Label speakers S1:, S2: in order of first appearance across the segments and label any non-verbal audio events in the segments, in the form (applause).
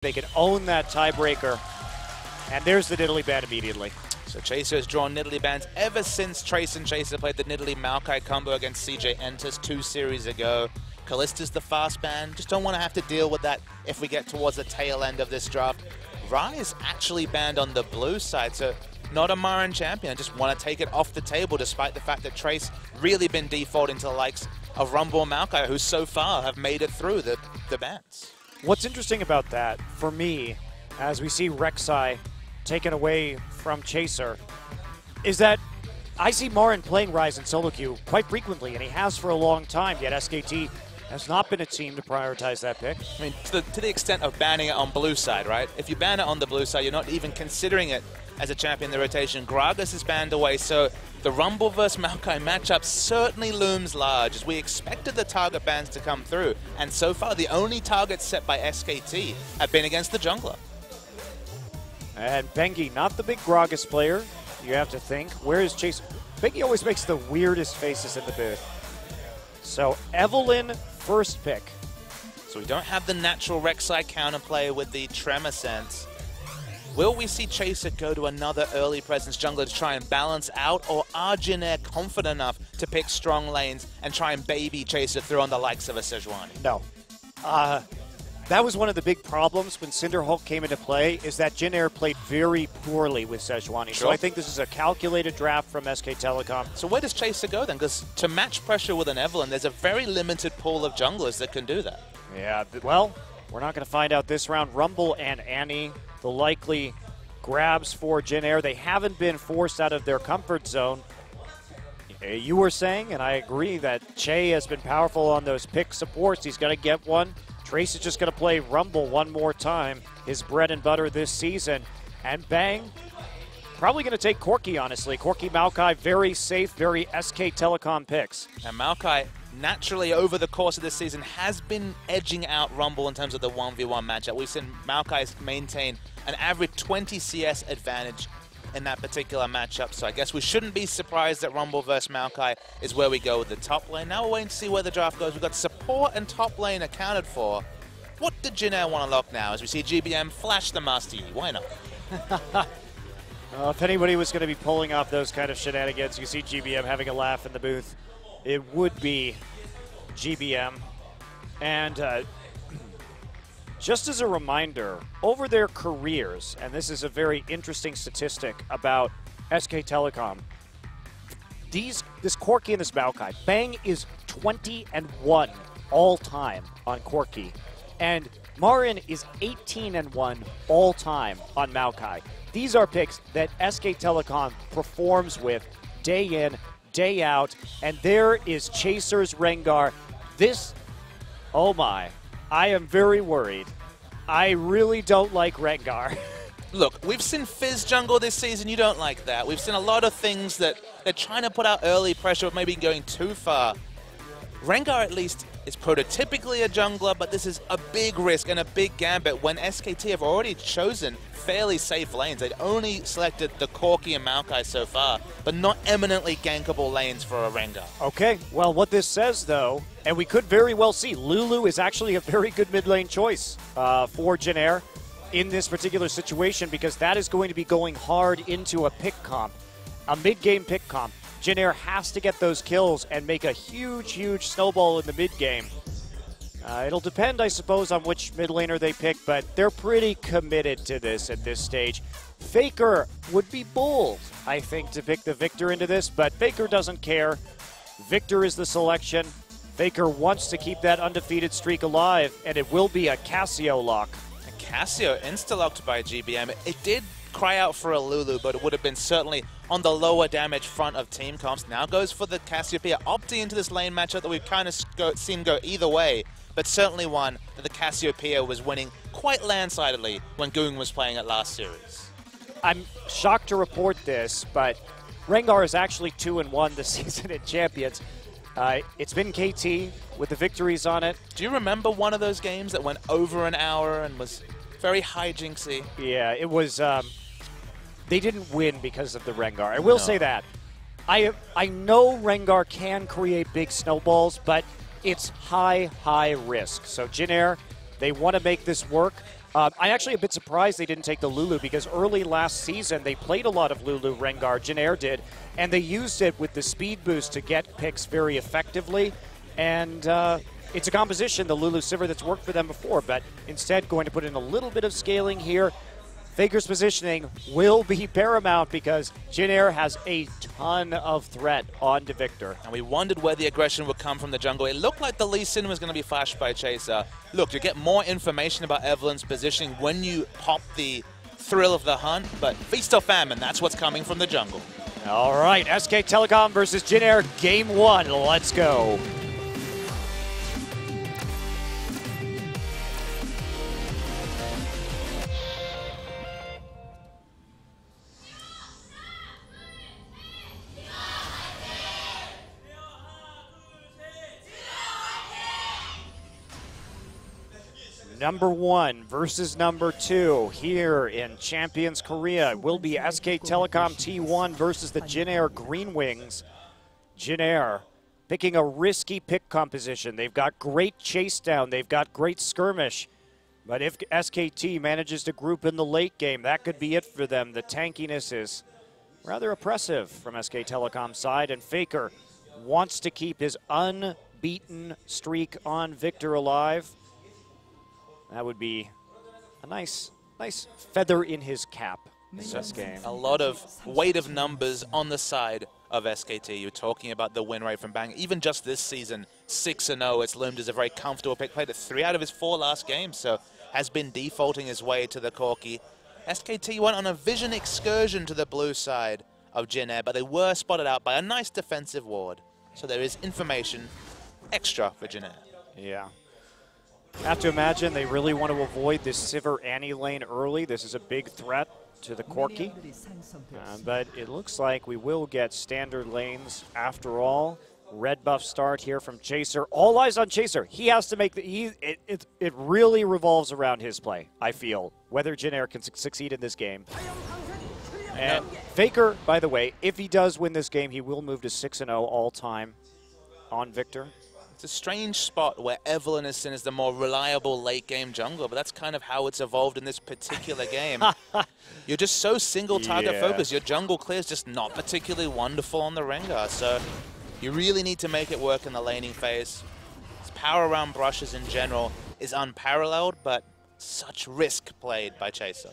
S1: They can own that tiebreaker. And there's the Nidalee ban immediately.
S2: So Chaser has drawn Nidalee bans ever since Trace and Chaser played the Nidalee Maokai combo against CJ Entus two series ago. Kalista's the fast ban. Just don't want to have to deal with that if we get towards the tail end of this draft. Ryze actually banned on the blue side, so not a Marin champion. I just want to take it off the table despite the fact that Trace really been defaulting to the likes of Rumble Maokai, who so far have made it through the, the bans.
S1: What's interesting about that, for me, as we see Rek'Sai taken away from Chaser, is that I see Marin playing Ryze in solo queue quite frequently, and he has for a long time, yet SKT has not been a team to prioritize that pick.
S2: I mean, to the, to the extent of banning it on blue side, right? If you ban it on the blue side, you're not even considering it as a champion in the rotation. Gragas is banned away, so the Rumble versus Maokai matchup certainly looms large as we expected the target bans to come through. And so far, the only targets set by SKT have been against the jungler.
S1: And Bengi, not the big Gragas player, you have to think. Where is Chase? Bengi always makes the weirdest faces in the booth. So Evelynn, first pick.
S2: So we don't have the natural Rek'Sai counterplay with the Tremor Sense. Will we see Chaser go to another early presence jungler to try and balance out, or are Jin Air confident enough to pick strong lanes and try and baby Chaser through on the likes of a Sejuani?
S1: No. Uh, that was one of the big problems when Cinderhulk came into play, is that Jin Air played very poorly with Sejuani.
S2: Sure.
S1: So I think this is a calculated draft from SK Telecom.
S2: So where does Chaser go then? Because to match pressure with an Evelynn, there's a very limited pool of junglers that can do that.
S1: Yeah, well, we're not going to find out this round. Rumble and Annie, the likely grabs for Jin Air. They haven't been forced out of their comfort zone. You were saying, and I agree, that Che has been powerful on those pick supports. He's going to get one. Trace is just going to play Rumble one more time, his bread and butter this season. And bang, probably going to take Corki, honestly. Corki Maokai, very safe, very SK Telecom picks.
S2: And Maokai, naturally over the course of this season, has been edging out Rumble in terms of the 1v1 matchup. We've seen Maokai maintain an average 20 CS advantage in that particular matchup. So I guess we shouldn't be surprised that Rumble versus Maokai is where we go with the top lane. Now we're waiting to see where the draft goes. We've got support and top lane accounted for. What did Jin Air want to lock now as we see GBM flash the Master Yi? Why not? (laughs)
S1: If anybody was going to be pulling off those kind of shenanigans, you see GBM having a laugh in the booth, it would be GBM. And uh, (clears throat) just as a reminder, over their careers, and this is a very interesting statistic about SK Telecom, these this Corki and this Maokai, Bang is 20 and 1 all time on Corki. And Marin is 18 and 1 all time on Maokai. These are picks that SK Telecom performs with day in, day out, and there is Chasers Rengar. This, oh my, I am very worried. I really don't like Rengar. (laughs)
S2: Look, we've seen Fizz jungle this season. You don't like that. We've seen a lot of things that they're trying to put out early pressure, but maybe going too far. Rengar, at least, is prototypically a jungler, but this is a big risk and a big gambit when SKT have already chosen fairly safe lanes. They'd only selected the Corki and Maokai so far, but not eminently gankable lanes for a Rengar.
S1: Okay, well, what this says, though, and we could very well see, Lulu is actually a very good mid lane choice uh, for Jin Air in this particular situation because that is going to be going hard into a pick comp, a mid game pick comp. Jin Air has to get those kills and make a huge, huge snowball in the mid game. Uh, it'll depend, I suppose, on which mid laner they pick, but they're pretty committed to this at this stage. Faker would be bold, I think, to pick the Viktor into this, but Faker doesn't care. Viktor is the selection. Faker wants to keep that undefeated streak alive, and it will be a Cassio lock.
S2: And Cassio insta-locked by GBM. It did cry out for a Lulu, but it would have been certainly on the lower damage front of team comps. Now goes for the Cassiopeia, opting into this lane matchup that we've kind of go, seen go either way, but certainly one that the Cassiopeia was winning quite landslidely when Goong was playing it last series.
S1: I'm shocked to report this, but Rengar is actually 2 and 1 this (laughs) season in Champions. Uh, it's been KT with the victories on it.
S2: Do you remember one of those games that went over an hour and was very high hijinksy?
S1: Yeah, it was. Um, they didn't win because of the Rengar. I will
S2: No.
S1: say that. I I know Rengar can create big snowballs, but it's high high risk. So Jin Air, they want to make this work. Um, I'm actually a bit surprised they didn't take the Lulu because early last season they played a lot of Lulu Rengar, Jin Air did, and they used it with the speed boost to get picks very effectively. And uh, it's a composition, the Lulu Sivir, that's worked for them before, but instead going to put in a little bit of scaling here. Faker's positioning will be (laughs) paramount because Jin Air has a ton of threat on to Viktor.
S2: And we wondered where the aggression would come from the jungle. It looked like the Lee Sin was going to be flashed by Chaser. Look, you get more information about Evelynn's positioning when you pop the thrill of the hunt, but feast or famine, that's what's coming from the jungle.
S1: All right, SK Telecom versus Jin Air, game one. Let's go. Number one versus number two here in Champions Korea will be SK Telecom T1 versus the Jin Air Green Wings. Jin Air picking a risky pick composition. They've got great chase down, they've got great skirmish. But if SKT manages to group in the late game, that could be it for them. The tankiness is rather oppressive from SK Telecom's side, and Faker wants to keep his unbeaten streak on Viktor alive. That would be a nice, nice feather in his cap in this game.
S2: A lot of weight of numbers on the side of SKT. You're talking about the win rate from Bang. Even just this season, 6-0, it's loomed as a very comfortable pick. Played three out of his four last games, so has been defaulting his way to the Corki. SKT went on a vision excursion to the blue side of Jin Air, but they were spotted out by a nice defensive ward. So there is information extra for Jin Air.
S1: Yeah. Have to imagine they really want to avoid this Sivir Annie lane early. This is a big threat to the Corki. Uh, but it looks like we will get standard lanes after all. Red buff start here from Chaser. All eyes on Chaser. He has to make the. He, it, it, it really revolves around his play, I feel, whether Jin Air can su succeed in this game. And Faker, by the way, if he does win this game, he will move to 6 0 all time on Viktor.
S2: It's a strange spot where Evelynn is seen as the more reliable late-game jungler, but that's kind of how it's evolved in this particular (laughs) game. You're just so single-target yeah. focused. Your jungle clear is just not particularly wonderful on the Rengar, so you really need to make it work in the laning phase. His power around brushes in general is unparalleled, but such risk played by Chaser.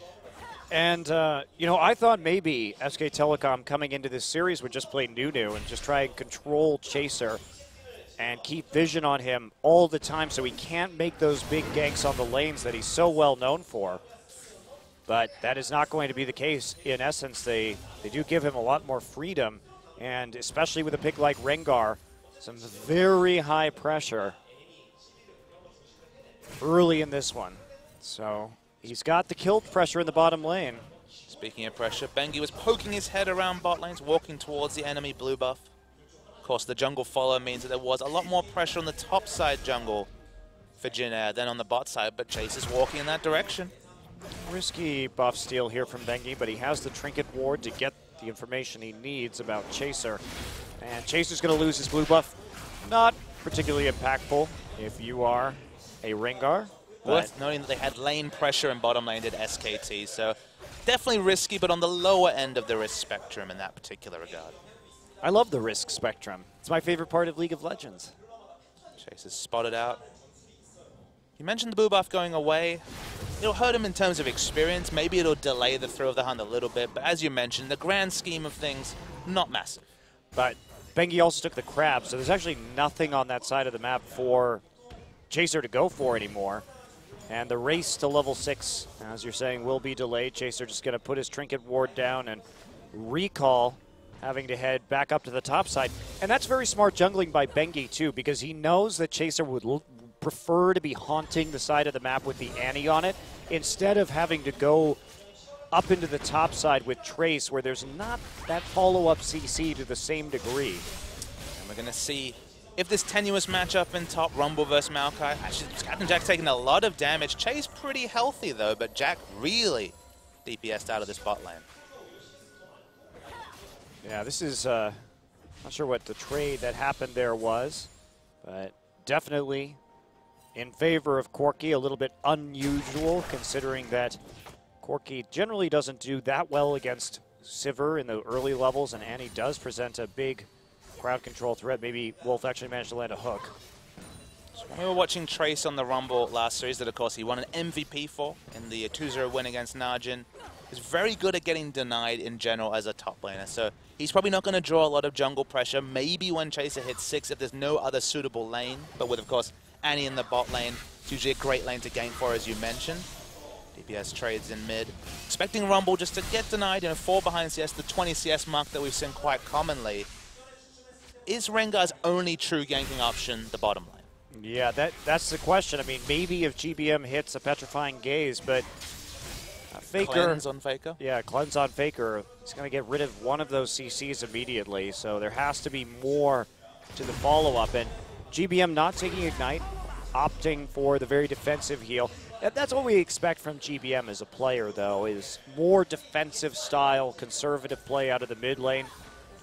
S1: And, uh, you know, I thought maybe SK Telecom coming into this series would just play Nunu and just try and control Chaser and keep vision on him all the time so he can't make those big ganks on the lanes that he's so well known for. But that is not going to be the case. In essence, they, they do give him a lot more freedom, and especially with a pick like Rengar, some very high pressure early in this one. So he's got the kill pressure in the bottom lane.
S2: Speaking of pressure, Bengi was poking his head around bot lanes, walking towards the enemy blue buff course, the jungle follow means that there was a lot more pressure on the top side jungle for Jin Air than on the bot side, but Chase is walking in that direction.
S1: Risky buff steal here from Bengi, but he has the Trinket Ward to get the information he needs about Chaser. And Chaser's going to lose his blue buff. Not particularly impactful if you are a Rengar.
S2: Worth noting that they had lane pressure and bottom lane did SKT, so definitely risky, but on the lower end of the risk spectrum in that particular regard.
S1: I love the risk spectrum. It's my favorite part of League of Legends.
S2: Chase is spotted out. You mentioned the blue buff going away. It'll hurt him in terms of experience. Maybe it'll delay the thrill of the hunt a little bit. But as you mentioned, the grand scheme of things, not massive.
S1: But Bengi also took the crab, so there's actually nothing on that side of the map for Chaser to go for anymore. And the race to level 6, as you're saying, will be delayed. Chaser just going to put his Trinket Ward down and recall having to head back up to the top side. And that's very smart jungling by Bengi, too, because he knows that Chaser would prefer to be haunting the side of the map with the Annie on it instead of having to go up into the top side with Trace where there's not that follow-up CC to the same degree.
S2: And we're going to see if this tenuous matchup in top Rumble versus Maokai. Actually, Captain Jack's taking a lot of damage. Chase pretty healthy, though, but Jack really DPS'd out of this bot lane.
S1: Yeah, this is, uh, not sure what the trade that happened there was, but definitely in favor of Corki, a little bit unusual considering that Corki generally doesn't do that well against Sivir in the early levels, and Annie does present a big crowd control threat. Maybe Wolf actually managed to land a hook.
S2: So when we were watching Trace on the Rumble last series that, of course, he won an MVP for in the 2-0 win against Najin. He's very good at getting denied in general as a top laner, so he's probably not going to draw a lot of jungle pressure. Maybe when Chaser hits 6 if there's no other suitable lane, but with, of course, Annie in the bot lane, it's usually a great lane to gank for, as you mentioned. DPS trades in mid. Expecting Rumble just to get denied, you know, 4 behind CS, the 20 CS mark that we've seen quite commonly. Is Rengar's only true ganking option the bottom lane?
S1: Yeah, that that's the question. I mean, maybe if GBM hits a petrifying gaze, but uh, Faker.
S2: Cleanse on Faker?
S1: Yeah, cleanse on Faker. He's going to get rid of one of those CCs immediately, so there has to be more to the follow up. And GBM not taking Ignite, opting for the very defensive heal. That's what we expect from GBM as a player, though, is more defensive style, conservative play out of the mid lane.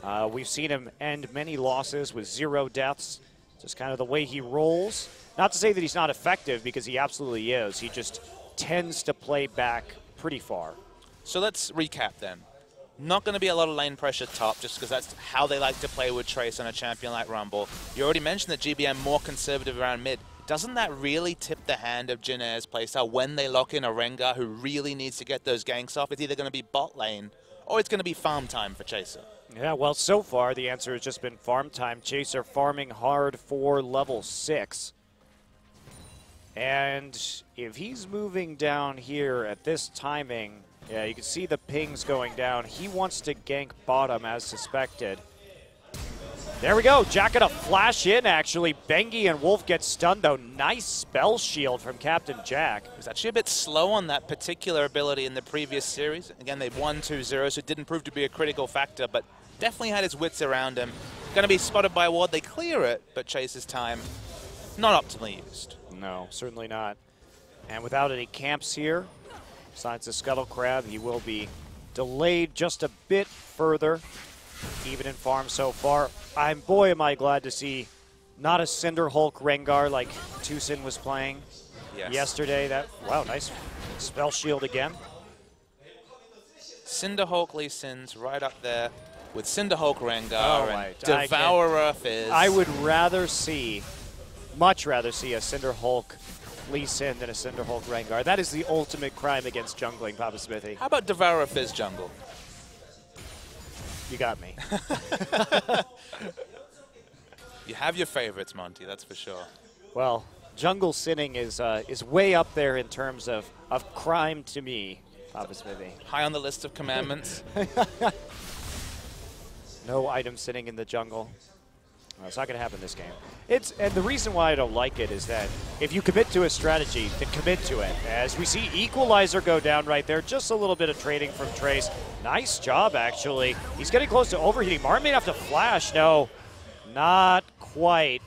S1: Uh, we've seen him end many losses with zero deaths. Just kind of the way he rolls. Not to say that he's not effective, because he absolutely is. He just tends to play back pretty far.
S2: So let's recap then. Not going to be a lot of lane pressure top, just because that's how they like to play with Trace on a champion like Rumble. You already mentioned that GBM more conservative around mid. Doesn't that really tip the hand of Jin Air's playstyle when they lock in a Rengar who really needs to get those ganks off? It's either going to be bot lane or it's going to be farm time for Chaser.
S1: Yeah, well, so far the answer has just been farm time. Chaser farming hard for level 6. And if he's moving down here at this timing, yeah, you can see the pings going down. He wants to gank bottom as suspected. There we go. Jack gonna flash in, actually. Bengi and Wolf get stunned, though. Nice spell shield from Captain Jack.
S2: He was actually a bit slow on that particular ability in the previous series. Again, they've won 2-0, so it didn't prove to be a critical factor, but definitely had his wits around him. Going to be spotted by ward. They clear it, but Chase's time not optimally used.
S1: No, certainly not. And without any camps here, besides the Scuttle Crab, he will be delayed just a bit further, even in farm so far. I'm boy am I glad to see not a Cinder Hulk Rengar like Tucson was playing
S2: yes.
S1: yesterday. That wow, nice spell shield again.
S2: Cinder Hulk Lee Sins right up there with Cinder Hulk Rengar
S1: oh,
S2: and
S1: right.
S2: Devourer Fizz.
S1: I would rather see, much rather see a Cinder Hulk Lee Sin than a Cinder Hulk Rengar. That is the ultimate crime against jungling, Papa Smithy.
S2: How about Devourer Fizz jungle?
S1: You got me. (laughs) (laughs)
S2: you have your favorites, Monty, that's for sure.
S1: Well, jungle sinning is uh, is way up there in terms of, of crime to me, Papa Smithy.
S2: High on the list of commandments. (laughs)
S1: no item sitting in the jungle. Well, it's not going to happen this game. It's and the reason why I don't like it is that if you commit to a strategy, then commit to it. As we see Equalizer go down right there, just a little bit of trading from Trace. Nice job, actually. He's getting close to overheating. Marin may have to flash. No, not quite.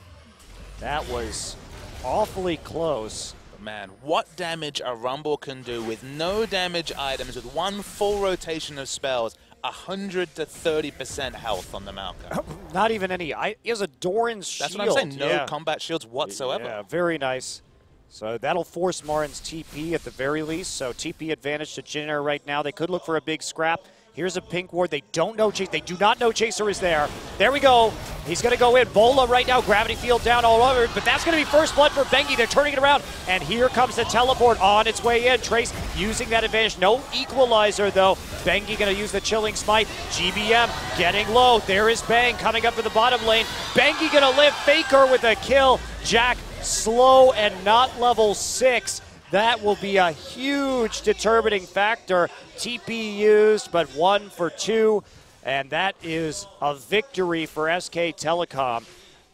S1: That was awfully close.
S2: Man, what damage a Rumble can do with no damage items, with one full rotation of spells. 100 to 30% health on the Maokai. (laughs)
S1: Not even any. I, he has a Doran's shield.
S2: That's what I'm saying. No yeah. combat shields whatsoever.
S1: Yeah, very nice. So that'll force Marin's TP at the very least. So TP advantage to Jin Air right now. They could look for a big scrap. Here's a pink ward. They don't know Chase. They do not know Chaser is there. There we go. He's going to go in. Bola right now. Gravity field down all over. But that's going to be first blood for Bengi. They're turning it around. And here comes the teleport on its way in. Trace using that advantage. No equalizer, though. Bengi going to use the chilling smite. GBM getting low. There is Bang coming up to the bottom lane. Bengi going to live. Faker with a kill. Jack slow and not level six. That will be a huge determining factor. TP used, but one for two, and that is a victory for SK Telecom.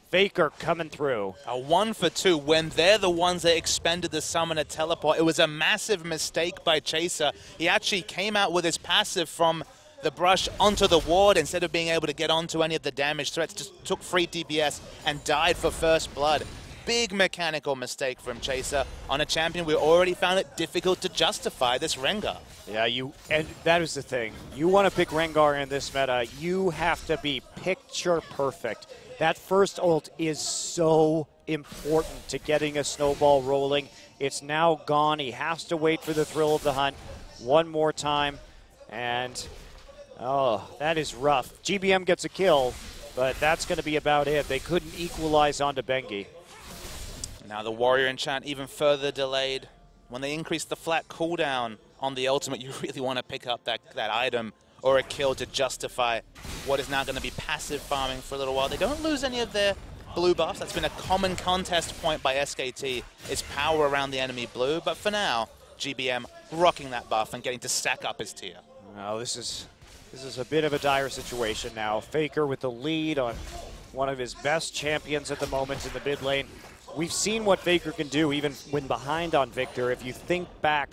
S1: Faker coming through.
S2: A one for two when they're the ones that expended the summoner teleport. It was a massive mistake by Chaser. He actually came out with his passive from the brush onto the ward instead of being able to get onto any of the damage threats. Just took free DPS and died for first blood big mechanical mistake from Chaser on a champion we already found it difficult to justify this Rengar.
S1: Yeah, you and that is the thing. You want to pick Rengar in this meta, you have to be picture perfect. That first ult is so important to getting a snowball rolling. It's now gone. He has to wait for the thrill of the hunt one more time. And, oh, that is rough. GBM gets a kill, but that's going to be about it. They couldn't equalize onto Bengi.
S2: Now the Warrior enchant even further delayed. When they increase the flat cooldown on the ultimate, you (laughs) really want to pick up that, that item or a kill to justify what is now going to be passive farming for a little while. They don't lose any of their blue buffs. That's been a common contest point by SKT, is power around the enemy blue. But for now, GBM rocking that buff and getting to stack up his tier.
S1: Now this is this is a bit of a dire situation now. Faker with the lead on one of his best champions at the moment in the mid lane. We've seen what Faker can do even when behind on Viktor. If you think back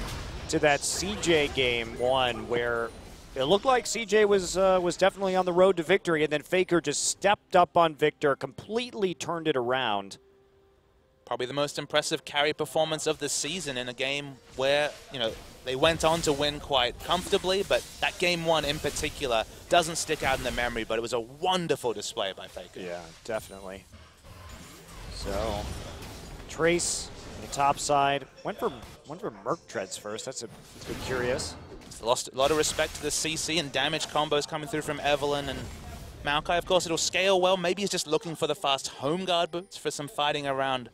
S1: to that CJ game one where it looked like CJ was uh, was definitely on the road to victory, and then Faker just stepped up on Viktor, completely turned it around.
S2: Probably the most impressive carry performance of the season in a game where, you know, they went on to win quite comfortably, but that game one in particular doesn't stick out in the memory, but it was a wonderful display by Faker.
S1: Yeah, definitely. So, Trace on the top side. Went for, went for Merc Treads first. That's a, that's a bit curious.
S2: Lost a lot of respect to the CC and damage combos coming through from Evelynn and Maokai. Of course, it'll scale well. Maybe he's just looking for the fast home guard boots for some fighting around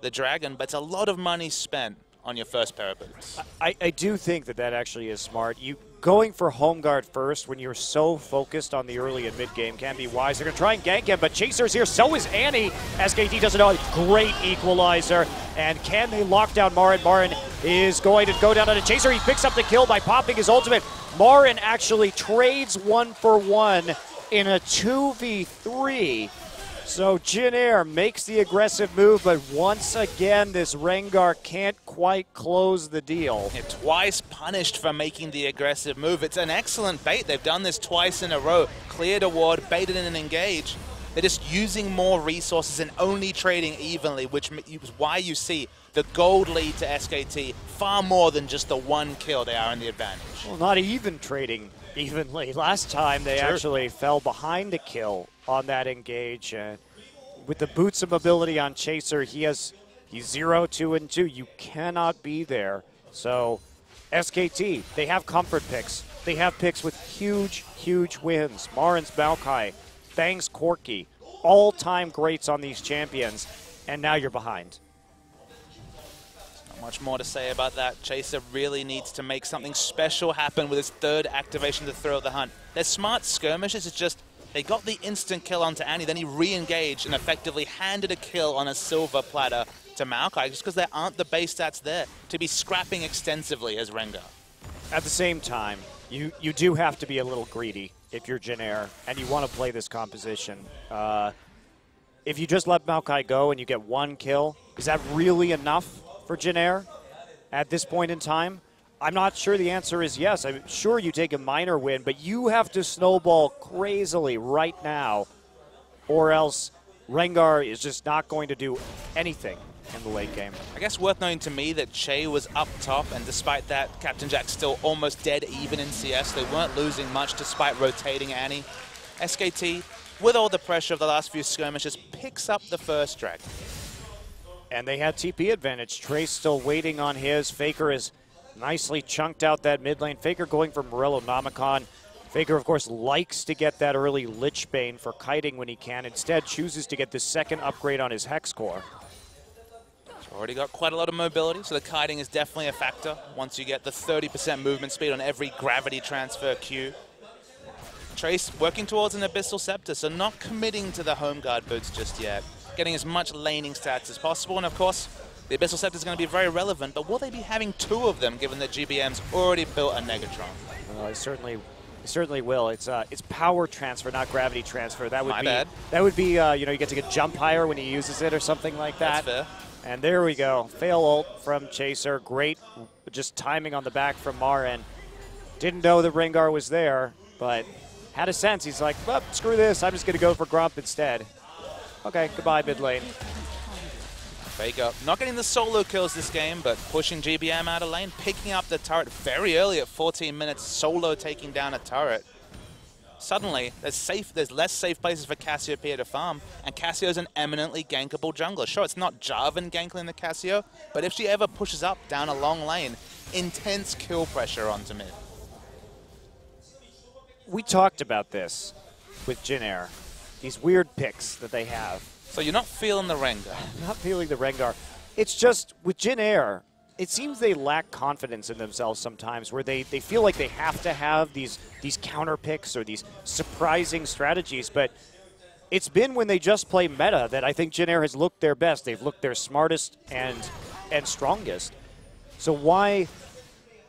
S2: the Dragon, but it's a lot of money spent on your first pair of boots.
S1: I, I do think that that actually is smart. You going for home guard first when you're so focused on the early and mid game can be wise. They're going to try and gank him, but Chaser's here. So is Annie. SKT doesn't know. Great equalizer. And can they lock down Marin? Marin is going to go down on a Chaser. He picks up the kill by popping his ultimate. Marin actually trades one for one in a 2v3 so Jin Air makes the aggressive move, but once again, this Rengar can't quite close the deal.
S2: Yeah, twice punished for making the aggressive move. It's an excellent bait. They've done this twice in a row. Cleared a ward, baited in and engaged. They're just using more resources and only trading evenly, which is why you see the gold lead to SKT far more than just the one kill they are in the advantage.
S1: Well, not even trading evenly. Last time they actually fell behind a kill on that engage. Uh, with the boots of mobility on Chaser, he has he's zero, two, and two. You cannot be there. So SKT, they have comfort picks. They have picks with huge, huge wins. Marin's Maokai, Bang's Corki, all-time greats on these champions, and now you're behind.
S2: Not much more to say about that. Chaser really needs to make something special happen with his third activation to throw the hunt. Their smart skirmishes is just they got the instant kill onto Annie, then he re-engaged and effectively handed a kill on a silver platter to Maokai just because there aren't the base stats there to be scrapping extensively as Rengar.
S1: At the same time, you, you do have to be a little greedy if you're Jin Air and you want to play this composition. Uh, if you just let Maokai go and you get one kill, is that really enough for Jin Air at this point in time? I'm not sure the answer is yes. I'm sure you take a minor win, but you have to snowball crazily right now, or else Rengar is just not going to do anything in the late game.
S2: I guess worth noting to me that Che was up top, and despite that, Captain Jack's still almost dead even in CS. They weren't losing much despite rotating Annie. SKT, with all the pressure of the last few skirmishes, picks up the first drag.
S1: And they had TP advantage. Trace still waiting on his. Faker is Nicely chunked out that mid lane. Faker going for Morellonomicon. Faker, of course, likes to get that early Lich Bane for kiting when he can. Instead, chooses to get the second upgrade on his Hex Core.
S2: Already got quite a lot of mobility, so the kiting is definitely a factor once you get the 30% movement speed on every gravity transfer Q. Trace working towards an Abyssal Scepter, so not committing to the home guard boots just yet. Getting as much laning stats as possible, and of course, the Abyssal Scepter is going to be very relevant, but will they be having two of them given that GBM's already built a Negatron?
S1: Well, it certainly it certainly will. It's uh, it's power transfer, not gravity transfer. That would
S2: My
S1: be
S2: bad.
S1: that would be uh, you know you get to get jump higher when he uses it or something like that.
S2: That's fair.
S1: And there we go. Fail ult from Chaser. Great, just timing on the back from Marin. Didn't know that Rengar was there, but had a sense. He's like, well, screw this. I'm just going to go for Gromp instead. Okay, goodbye, mid lane.
S2: Faker not getting the solo kills this game, but pushing GBM out of lane, picking up the turret very early at 14 minutes, solo taking down a turret. suddenly there's safe, there's less safe places for Cassiopeia to farm, and Cassio's an eminently gankable jungler. Sure, it's not Jarvan gankling the Cassio, but if she ever pushes up down a long lane, intense kill pressure onto mid.
S1: We talked about this with Jin Air, these weird picks that they have.
S2: So you're not feeling the Rengar.
S1: not feeling the Rengar. It's just with Jin Air, it seems they lack confidence in themselves sometimes where they, they feel like they have to have these these counter picks or these surprising strategies, but it's been when they just play meta that I think Jin Air has looked their best. They've looked their smartest and and strongest. So why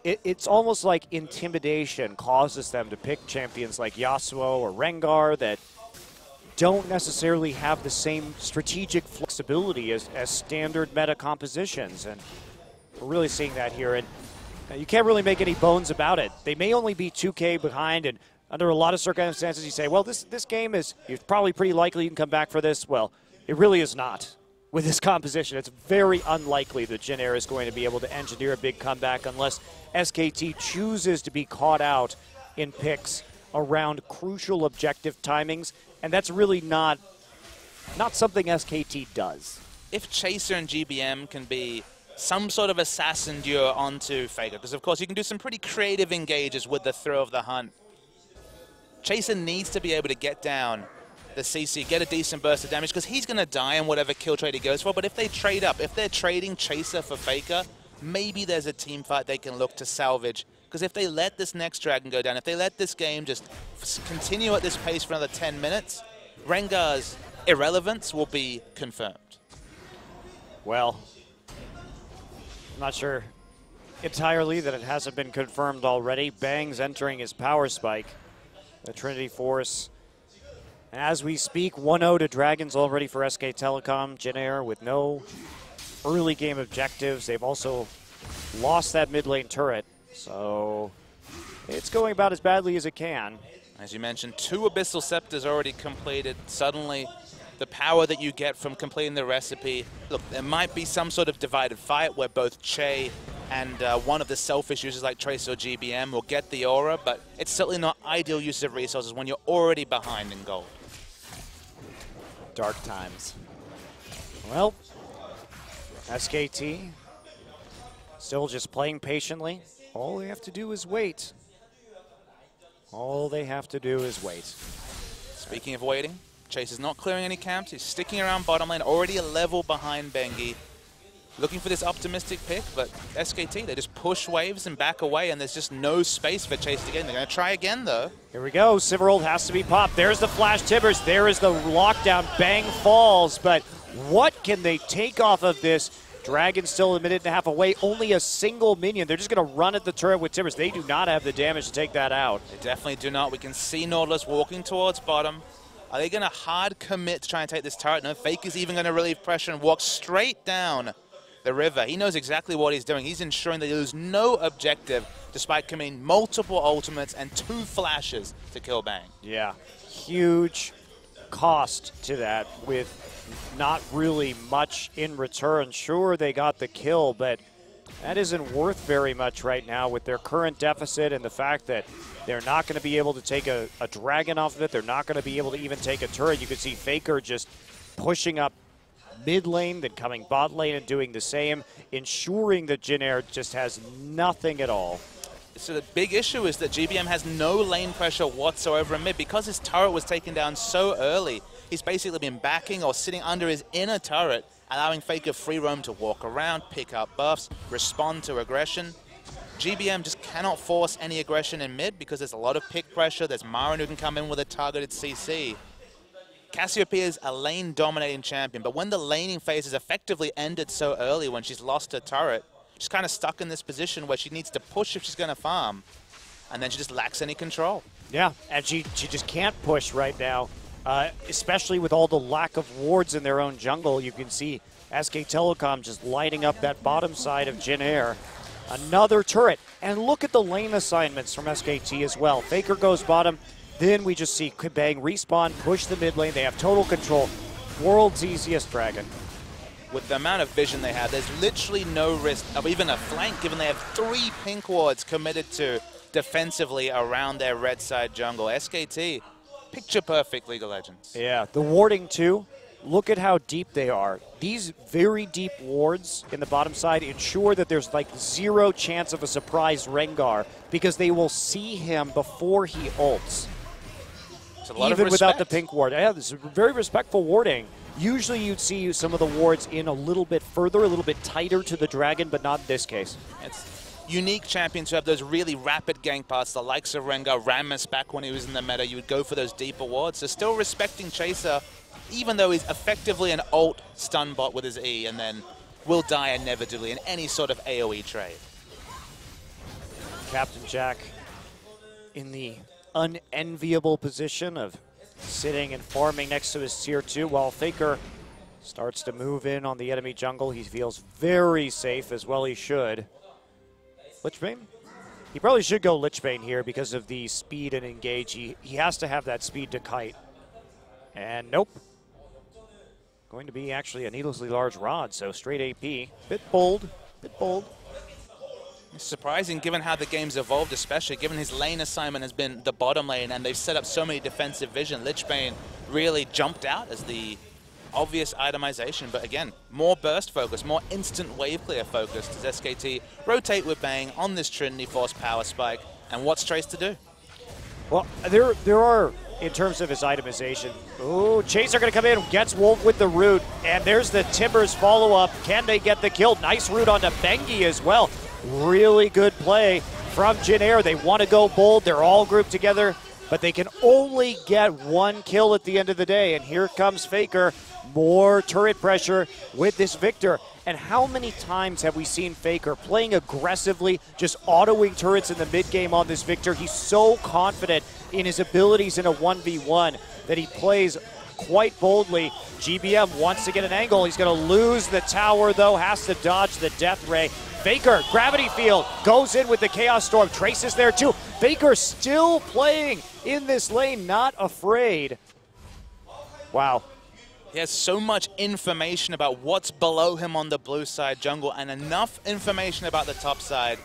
S1: it, it's almost like intimidation causes them to pick champions like Yasuo or Rengar that don't necessarily have the same strategic flexibility as, as standard meta compositions. And we're really seeing that here. And uh, you can't really make any bones about it. They may only be 2K behind, and under a lot of circumstances, you say, well, this, this game is it's probably pretty likely you can come back for this. Well, it really is not. With this composition, it's very unlikely that Jin Air is going to be able to engineer a big comeback unless SKT chooses to be caught out in picks around crucial objective timings, and that's really not not something SKT does.
S2: If Chaser and GBM can be some sort of assassin duo onto Faker. Because, of course, you can do some pretty creative engages with the thrill of the hunt. Chaser needs to be able to get down the CC, get a decent burst of damage, because he's going to die in whatever kill trade he goes for. But if they trade up, if they're trading Chaser for Faker, maybe there's a team fight they can look to salvage. Because if they let this next Dragon go down, if they let this game just continue at this pace for another 10 minutes, Rengar's irrelevance will be confirmed.
S1: Well, I'm not sure entirely that it hasn't been confirmed already. Bang's entering his power spike. The Trinity Force. as we speak, 1-0 to Dragons already for SK Telecom. Jin Air with no early game objectives. They've also lost that mid lane turret. So it's going about as badly as it can.
S2: As you mentioned, two Abyssal Scepters already completed. Suddenly, the power that you get from completing the recipe. Look, there might be some sort of divided fight where both Che and uh, one of the selfish users like Trace or GBM will get the aura, but it's certainly not ideal use of resources when you're already behind in gold.
S1: Dark times. Well, SKT still just playing patiently. All they have to do is wait. All they have to do is wait.
S2: Speaking of waiting, Chase is not clearing any camps. He's sticking around bottom lane, already a level behind Bengi. Looking for this optimistic pick, but SKT, they just push waves and back away, and there's just no space for Chase to get in. They're going to try again, though.
S1: Here we go. Sivir ult has to be popped. There's the Flash Tibbers. There is the lockdown. Bang falls. But what can they take off of this? Dragon still a minute and a half away. Only a single minion. They're just going to run at the turret with Tibbers. They do not have the damage to take that out.
S2: They definitely do not. We can see Nautilus walking towards bottom. Are they going to hard commit to try and take this turret? No, Faker is even going to relieve pressure and walk straight down the river. He knows exactly what he's doing. He's ensuring they lose no objective despite committing multiple ultimates and two flashes to kill Bang.
S1: Yeah, huge cost to that with not really much in return. Sure, they got the kill, but that isn't worth very much right now with their current deficit and the fact that they're not going to be able to take a, a dragon off of it. They're not going to be able to even take a turret. You can see Faker just pushing up mid lane, then coming bot lane and doing the same, ensuring that Jin Air just has nothing at all.
S2: So the big issue is that GBM has no lane pressure whatsoever in mid. Because his turret was taken down so early, he's basically been backing or sitting under his inner turret, allowing Faker free roam to walk around, pick up buffs, respond to aggression. GBM just cannot force any aggression in mid because there's a lot of pick pressure. There's Marin who can come in with a targeted CC. Cassiopeia is a lane-dominating champion, but when the laning phase has effectively ended so early when she's lost her turret, she's kind of stuck in this position where she needs to push if she's going to farm, and then she just lacks any control.
S1: Yeah, and she, she just can't push right now, uh, especially with all the lack of wards in their own jungle. You can see SK Telecom just lighting up that bottom side of Jin Air. Another turret. And look at the lane assignments from SKT as well. Faker goes bottom. Then we just see Bang respawn, push the mid lane. They have total control. World's easiest dragon.
S2: With the amount of vision they have, there's literally no risk of even a flank, given they have three pink wards committed to defensively around their red side jungle. SKT, picture perfect League of Legends.
S1: Yeah, the warding too. Look at how deep they are. These very deep wards in the bottom side ensure that there's like zero chance of a surprise Rengar because they will see him before he ults. A lot even without the pink ward. Yeah, this is very respectful warding. Usually you'd see some of the wards in a little bit further, a little bit tighter to the dragon, but not in this case.
S2: It's unique champions who have those really rapid gank paths, the likes of Rengar, Rammus back when he was in the meta, you would go for those deeper wards. So still respecting Chaser even though he's effectively an alt stun bot with his E and then will die inevitably in any sort of AoE trade.
S1: Captain Jack in the unenviable position of sitting and farming next to his tier 2 while Faker starts to move in on the enemy jungle. He feels very safe as well he should. Lichbane? He probably should go Lichbane here because of the speed and engage. He, he has to have that speed to kite. And nope, Going to be actually a needlessly large rod, so straight AP. Bit bold, bit bold.
S2: Surprising given how the game's evolved, especially given his lane assignment has been the bottom lane and they've set up so many defensive vision. Lichbane really jumped out as the obvious itemization, but again, more burst focus, more instant wave clear focus does SKT rotate with Bang on this Trinity Force power spike. And what's Trace to do?
S1: Well, there, there are in terms of his itemization. Ooh, Chaser going to come in, gets Wolf with the root, and there's the Tibbers follow-up. Can they get the kill? Nice root onto Bengi as well. Really good play from Jin Air. They want to go bold. They're all grouped together, but they can only get one kill at the end of the day. And here comes Faker. More turret pressure with this Viktor. And how many times have we seen Faker playing aggressively, just autoing turrets in the mid game on this Viktor? He's so confident in his abilities in a 1v1 that he plays quite boldly. GBM wants to get an angle. He's going to lose the tower, though, has to dodge the death ray. Faker, gravity field, goes in with the Chaos Storm. Trace is there, too. Faker still playing in this lane, not afraid. Wow.
S2: He has so much information about what's below him on the blue side jungle and enough information about the top side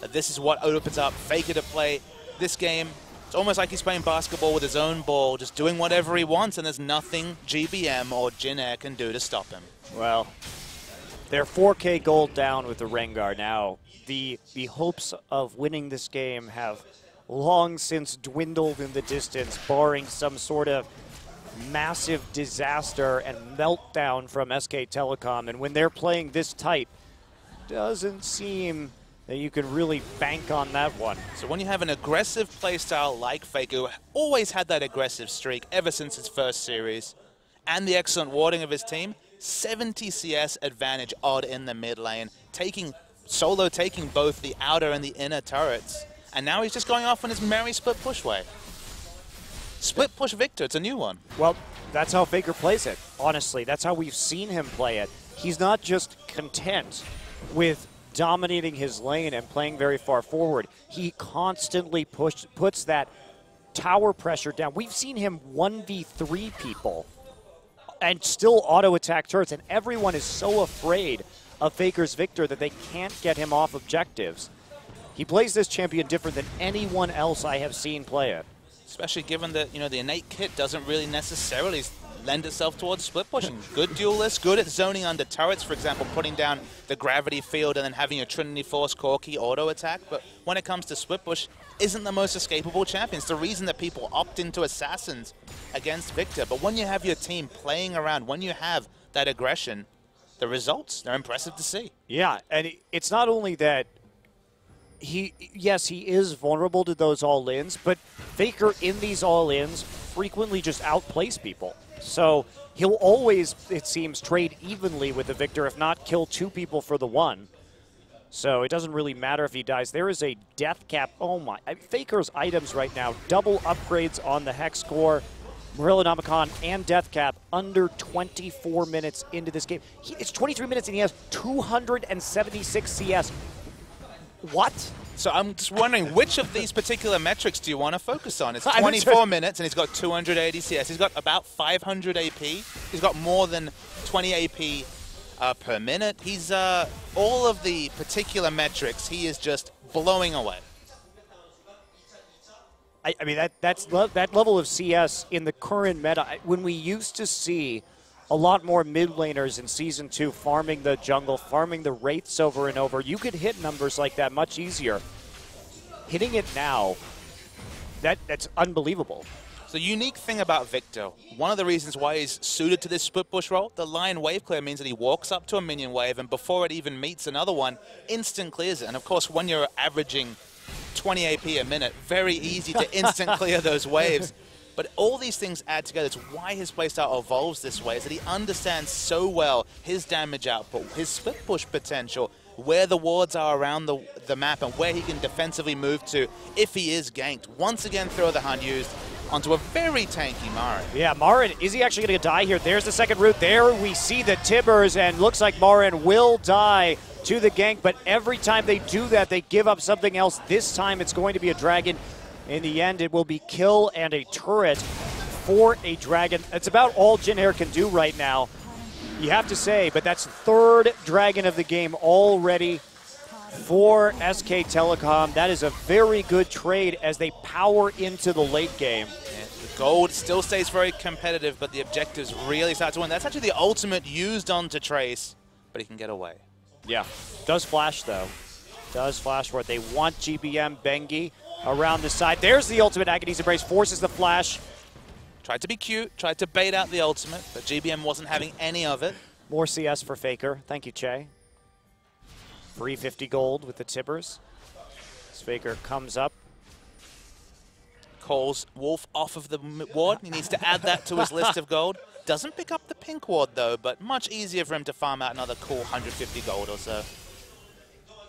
S2: that this is what opens up Faker to play this game. It's almost like he's playing basketball with his own ball, just doing whatever he wants, and there's nothing GBM or Jin Air can do to stop him.
S1: Well, they're 4K gold down with the Rengar now. The, the hopes of winning this game have long since dwindled in the distance, barring some sort of massive disaster and meltdown from SK Telecom. And when they're playing this tight, doesn't seem that you can really bank on that one.
S2: So when you have an aggressive playstyle like Faker, always had that aggressive streak ever since his first series, and the excellent warding of his team, 70 CS advantage odd in the mid lane, taking solo taking both the outer and the inner turrets. And now he's just going off on his merry split push way. Split push Viktor, it's a new one.
S1: Well, that's how Faker plays it, honestly. That's how we've seen him play it. He's not just content with dominating his lane and playing very far forward. He constantly push, puts that tower pressure down. We've seen him 1v3 people and still auto attack turrets, and everyone is so afraid of Faker's Viktor that they can't get him off objectives. He plays this champion different than anyone else I have seen play it
S2: especially given that you know the innate kit doesn't really necessarily lend itself towards split pushing. Good duelist, good at zoning under turrets, for example, putting down the gravity field and then having a Trinity Force Corki auto attack. But when it comes to split push, isn't the most escapable champion. It's the reason that people opt into Assassins against Viktor. But when you have your team playing around, when you have that aggression, the results, they're impressive to see.
S1: Yeah, and it's not only that he yes, he is vulnerable to those all-ins, but Faker in these all-ins frequently just outplays people. So he'll always, it seems, trade evenly with the victor, if not kill two people for the one. So it doesn't really matter if he dies. There is a death cap. Oh my. Faker's items right now, double upgrades on the Hex Core, Morellonomicon, and Death Cap under 24 minutes into this game. He, it's 23 minutes and he has 276 CS. What?
S2: So I'm just wondering, which of these particular metrics do you want to focus on? It's (laughs) 24 minutes, and he's got 280 CS. He's got about 500 AP. He's got more than 20 AP uh, per minute. He's uh, all of the particular metrics. He is just blowing away.
S1: I, I mean that that's le- that level of CS in the current meta. When we used to see a lot more mid laners in season two farming the jungle, farming the wraiths over and over, you could hit numbers like that much easier. Hitting it now, that that's unbelievable.
S2: The unique thing about Viktor, one of the reasons why he's suited to this split push role, the line wave clear means that he walks up to a minion wave and before it even meets another one, instant clears it. And of course, when you're averaging 20 AP a minute, very easy to instant clear those waves. But all these things add together. It's why his playstyle evolves this way, is that he understands so well his damage output, his split push potential, where the wards are around the, the map, and where he can defensively move to if he is ganked. Once again, thrill of the hunt used onto a very tanky Marin.
S1: Yeah, Marin, is he actually going to die here? There's the second route. There we see the Tibbers, and looks like Marin will die to the gank, but every time they do that, they give up something else. This time it's going to be a dragon. In the end, it will be kill and a turret for a dragon. That's about all Jin Air can do right now. You have to say, but that's third dragon of the game already for SK Telecom. That is a very good trade as they power into the late game.
S2: Yeah, the gold still stays very competitive, but the objectives really start to win. That's actually the ultimate used onto Trace, but he can get away.
S1: Yeah, does flash though. Does flash for it. They want GBM Bengi around the side. There's the ultimate Agony's Embrace, forces the flash.
S2: Tried to be cute, tried to bait out the ultimate, but GBM wasn't having any of it.
S1: More CS for Faker. Thank you, Che. 350 gold with the Tibbers. As Faker comes up.
S2: Calls Wolf off of the ward. He needs to add that to his list of gold. Doesn't pick up the pink ward, though, but much easier for him to farm out another cool 150 gold or so.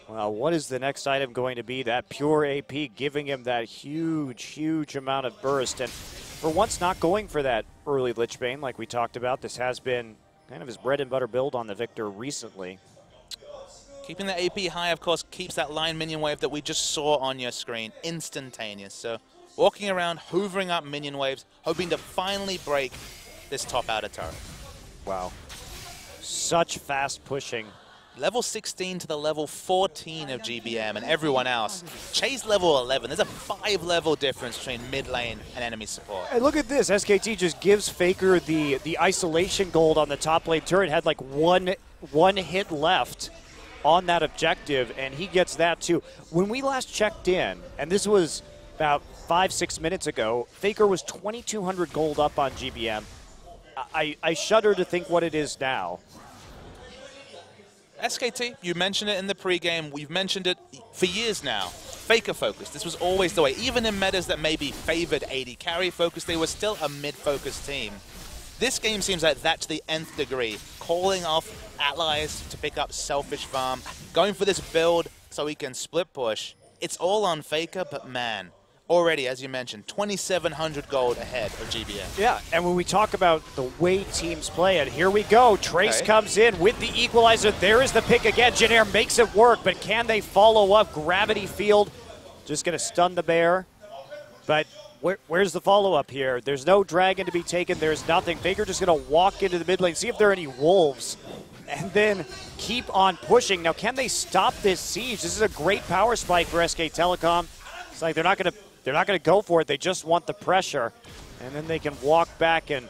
S1: Well, what is the next item going to be? That pure AP giving him that huge, huge amount of burst. And for once, not going for that early Lich Bane like we talked about. This has been kind of his bread and butter build on the Viktor recently.
S2: Keeping the AP high, of course, keeps that line minion wave that we just saw on your screen instantaneous. So walking around, hoovering up minion waves, hoping to finally break this top outer turret.
S1: Wow. Such fast pushing.
S2: Level 16 to the level 14 of GBM and everyone else. Chase level 11. There's a five level difference between mid lane and enemy support.
S1: And look at this. SKT just gives Faker the, the isolation gold on the top lane turret. Had like one one hit left on that objective, and he gets that too. When we last checked in, and this was about five, six minutes ago, Faker was 2,200 gold up on GBM. I, I shudder to think what it is now.
S2: SKT, you mentioned it in the pregame. We've mentioned it for years now. Faker focus. This was always the way. Even in metas that maybe favored AD carry focus, they were still a mid-focused team. This game seems like that to the nth degree. Calling off allies to pick up selfish farm, going for this build so he can split push. It's all on Faker, but man, already, as you mentioned, 2,700 gold ahead of GBM.
S1: Yeah, and when we talk about the way teams play it, here we go. Trace
S2: okay.
S1: comes in with the equalizer. There is the pick again. Jin makes it work, but can they follow up? Gravity Field just going to stun the bear. But where, where's the follow-up here? There's no dragon to be taken. There's nothing. Faker just going to walk into the mid lane, see if there are any wolves, and then keep on pushing. Now, can they stop this siege? This is a great power spike for SK Telecom. It's like they're not going to they're not going to go for it. They just want the pressure, and then they can walk back and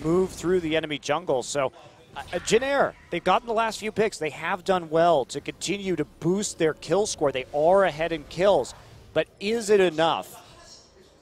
S1: move through the enemy jungle. So, uh, Jin Air, they've gotten the last few picks. They have done well to continue to boost their kill score. They are ahead in kills, but is it enough?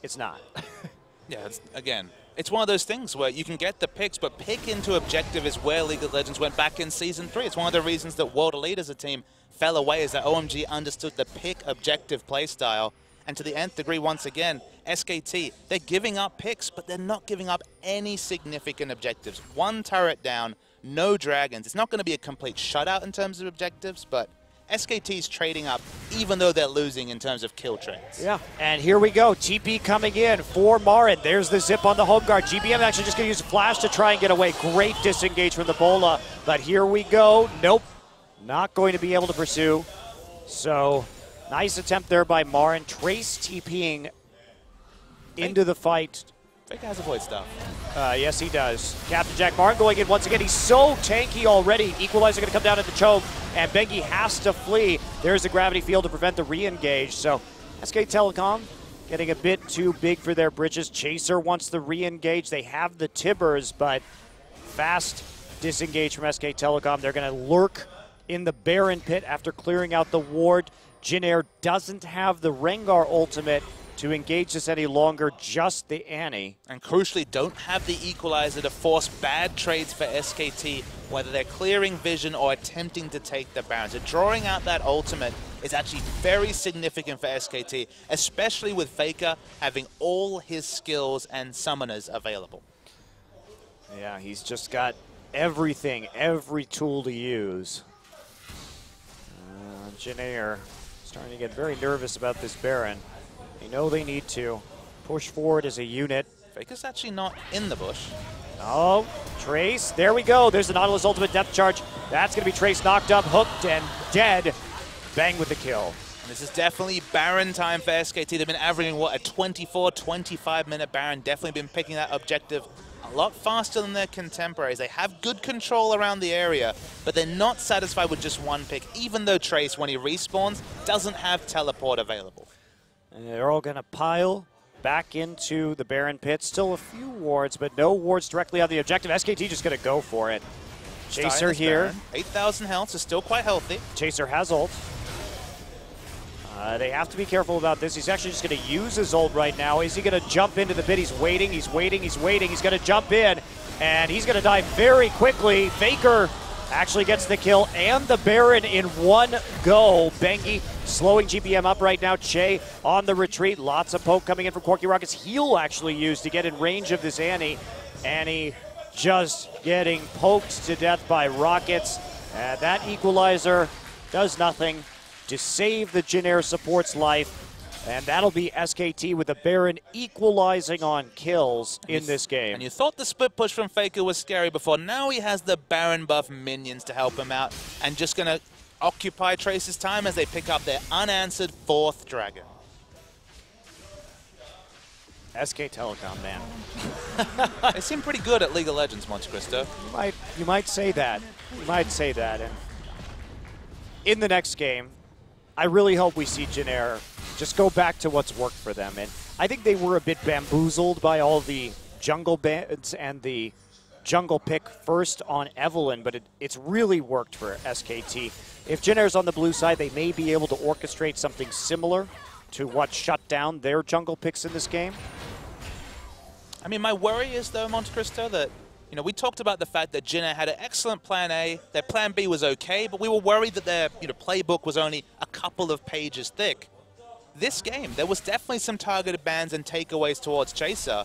S1: It's not. (laughs)
S2: yeah, it's, again, it's one of those things where you can get the picks, but pick into objective is where League of Legends went back in Season 3. It's one of the reasons that World Elite as a team fell away is that OMG understood the pick objective playstyle and to the nth degree, once again, SKT, they're giving up picks, but they're not giving up any significant objectives. One turret down, no dragons. It's not going to be a complete shutout in terms of objectives, but SKT's trading up, even though they're losing in terms of kill trades.
S1: Yeah, and here we go. TP coming in for Marin. There's the zip on the home guard. GBM actually just going to use a Flash to try and get away. Great disengage from the Bola, but here we go. Nope, not going to be able to pursue. So Nice attempt there by Marin. Trace TPing into the fight
S2: Faker has avoid stuff.
S1: Uh, yes, he does. Captain Jack Martin going in once again. He's so tanky already. Equalizer going to come down at the choke, and Bengi has to flee. There's the gravity field to prevent the re-engage. So SK Telecom getting a bit too big for their bridges. Chaser wants the re-engage. They have the Tibbers, but fast disengage from SK Telecom. They're going to lurk in the Baron pit after clearing out the ward. Jin Air doesn't have the Rengar ultimate to engage this any longer, just the Annie.
S2: And crucially, don't have the equalizer to force bad trades for SKT, whether they're clearing vision or attempting to take the Baron. So drawing out that ultimate is actually very significant for SKT, especially with Faker having all his skills and summoners available.
S1: Yeah, he's just got everything, every tool to use. Uh, Jin Air starting to get very nervous about this Baron. They know they need to push forward as a unit.
S2: Faker's actually not in the bush.
S1: Oh, Trace. There we go. There's the Nautilus Ultimate Depth Charge. That's going to be Trace knocked up, hooked, and dead. Bang with the kill.
S2: And this is definitely Baron time for SKT. They've been averaging, what, a 24, 25 minute Baron. Definitely been picking that objective a lot faster than their contemporaries. They have good control around the area, but they're not satisfied with just one pick, even though Trace, when he respawns, doesn't have teleport available.
S1: And they're all going to pile back into the Baron pit. Still a few wards, but no wards directly on the objective. SKT just going to go for it. Chaser here.
S2: 8,000 health, so still quite healthy.
S1: Chaser has ult. Uh, they have to be careful about this. He's actually just going to use his ult right now. Is he going to jump into the pit? He's waiting, he's waiting, he's waiting. He's going to jump in, and he's going to die very quickly. Faker actually gets the kill and the Baron in one go. Bengi slowing GBM up right now. Che on the retreat. Lots of poke coming in from Corki Rockets. Heal actually used to get in range of this Annie. Annie just getting poked to death by Rockets. Uh, that equalizer does nothing to save the Jin Air support's life. And that'll be SKT with the Baron equalizing on kills in this game.
S2: And you thought the split push from Faker was scary before. Now he has the Baron buff minions to help him out. And just going to occupy Trace's time as they pick up their unanswered fourth dragon.
S1: SK Telecom, man. (laughs)
S2: they seem pretty good at League of Legends, MonteCristo.
S1: You might, you might say that. You might say that. And in the next game, I really hope we see Jin Air just go back to what's worked for them. And I think they were a bit bamboozled by all the jungle bans and the jungle pick first on Evelynn, but it, it's really worked for SKT. If Jin Air's on the blue side, they may be able to orchestrate something similar to what shut down their jungle picks in this game.
S2: I mean, my worry is, though, MonteCristo, that you know, we talked about the fact that Jin Air had an excellent plan A. Their plan B was okay, but we were worried that their you know, playbook was only a couple of pages thick. This game, there was definitely some targeted bans and takeaways towards Chaser,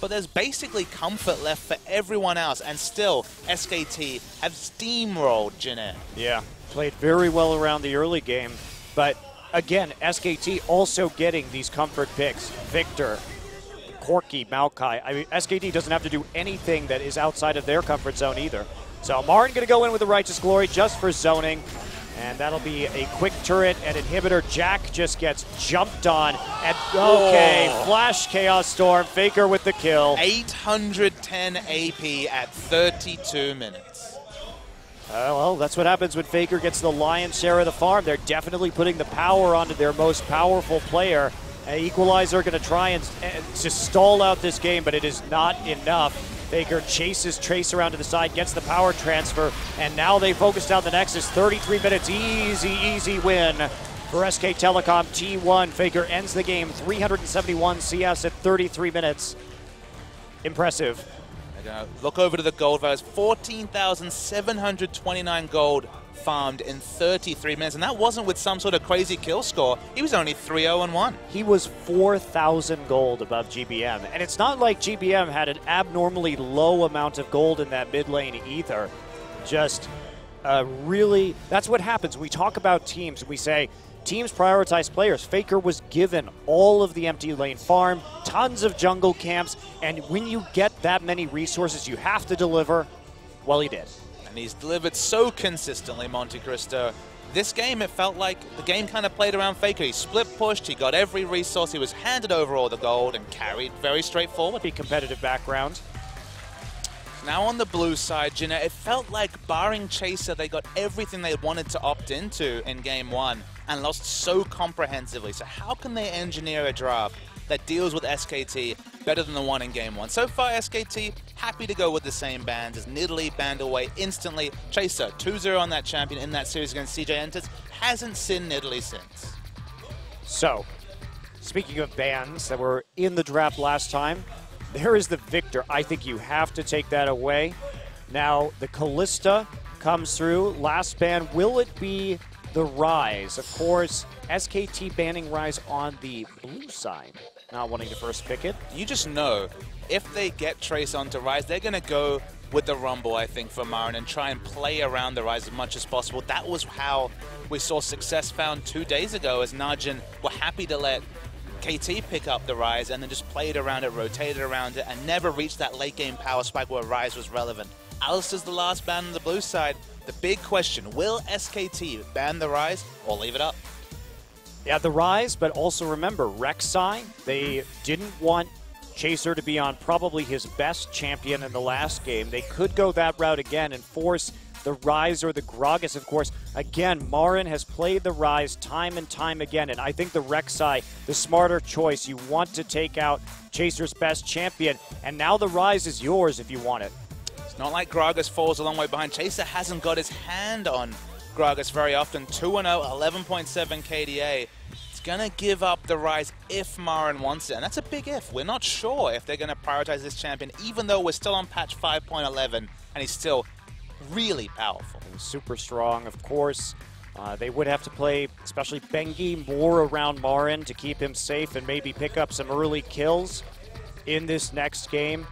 S2: but there's basically comfort left for everyone else, and still, SKT have steamrolled Jin Air.
S1: Yeah, played very well around the early game, but again, SKT also getting these comfort picks. Viktor, Corki, Maokai. I mean, SKT doesn't have to do anything that is outside of their comfort zone either. So Martin going to go in with the Righteous Glory just for zoning. And that'll be a quick turret and inhibitor. Jack just gets jumped on. And okay, oh. Flash Chaos Storm. Faker with the kill.
S2: 810 AP at 32 minutes.
S1: Uh, well, that's what happens when Faker gets the lion's share of the farm. They're definitely putting the power onto their most powerful player. Uh, equalizer going to try and, and to stall out this game, but it is not enough. Faker chases Trace around to the side, gets the power transfer, and now they focus down the Nexus. 33 minutes, easy, easy win for SK Telecom T1. Faker ends the game 371 CS at 33 minutes. Impressive.
S2: Uh, look over to the gold values 14,729 gold farmed in 33 minutes, and that wasn't with some sort of crazy kill score. He was only 3-0-1.
S1: He was 4,000 gold above GBM, and it's not like GBM had an abnormally low amount of gold in that mid lane either. Just uh, really, that's what happens. We talk about teams, we say, teams prioritize players. Faker was given all of the empty lane farm, tons of jungle camps, and when you get that many resources, you have to deliver. Well, he did
S2: and he's delivered so consistently, MonteCristo. This game, it felt like the game kind of played around Faker. He split pushed, he got every resource, he was handed over all the gold and carried very straightforward.
S1: Be competitive background.
S2: Now on the blue side, Jin Air, it felt like barring Chaser, they got everything they wanted to opt into in game one and lost so comprehensively. So how can they engineer a draft that deals with SKT better than the one in game one? So far, SKT happy to go with the same bans as Nidalee banned away instantly. Chaser 2-0 on that champion in that series against CJ Entus. Hasn't seen Nidalee since.
S1: So, speaking of bans that were in the draft last time, there is the Viktor. I think you have to take that away. Now, the Kalista comes through. Last ban, will it be the Ryze? Of course, SKT banning Ryze on the blue side, not wanting to first pick it.
S2: You just know if they get Trace onto Ryze, they're going to go with the Rumble, I think, for Marin and try and play around the Ryze as much as possible. That was how we saw success found two days ago as Najin were happy to let KT pick up the Ryze and then just played around it, rotated around it, and never reached that late game power spike where Ryze was relevant. Alistar's the last ban on the blue side. The big question, will SKT ban the Ryze or leave it up?
S1: Yeah, the Ryze, but also remember, Rek'Sai, they didn't want Chaser to be on probably his best champion in the last game. They could go that route again and force the Ryze or the Gragas, of course. Again, Marin has played the Ryze time and time again, and I think the Rek'Sai, the smarter choice. You want to take out Chaser's best champion, and now the Ryze is yours if you want it.
S2: It's not like Gragas falls a long way behind. Chaser hasn't got his hand on Gragas very often. 2-0, 11.7 KDA going to give up the Ryze if Marin wants it. And that's a big if. We're not sure if they're going to prioritize this champion, even though we're still on patch 5.11 and he's still really powerful.
S1: And super strong, of course. Uh, they would have to play, especially Bengi, more around Marin to keep him safe and maybe pick up some early kills in this next game.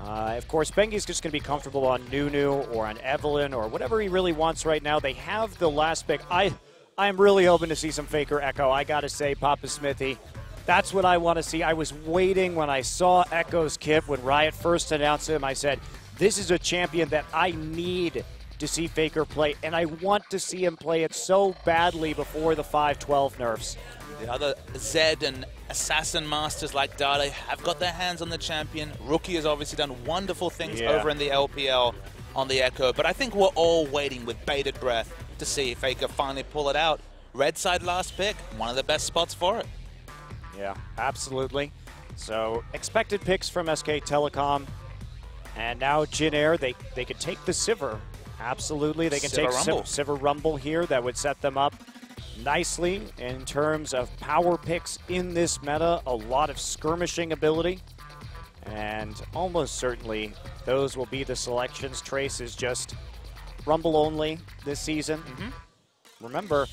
S1: Uh, of course, Bengi's just going to be comfortable on Nunu or on Evelynn or whatever he really wants right now. They have the last pick. I I'm really hoping to see some Faker Ekko. I got to say, Papa Smithy, that's what I want to see. I was waiting when I saw Ekko's kit when Riot first announced him. I said, this is a champion that I need to see Faker play, and I want to see him play it so badly before the 512 nerfs.
S2: The other Zed and Assassin Masters like Dade have got their hands on the champion. Rookie has obviously done wonderful things yeah. over in the LPL on the Ekko, but I think we're all waiting with bated breath to see if they could finally pull it out. Red side last pick, one of the best spots for it.
S1: Yeah, absolutely. So expected picks from SK Telecom. And now Jin Air, they, they could take the Sivir. Absolutely. They can Sivir take Rumble. Sivir Rumble here. That would set them up nicely in terms of power picks in this meta. A lot of skirmishing ability. And almost certainly those will be the selections. Trace is just Rumble only this season. Mm -hmm. Remember,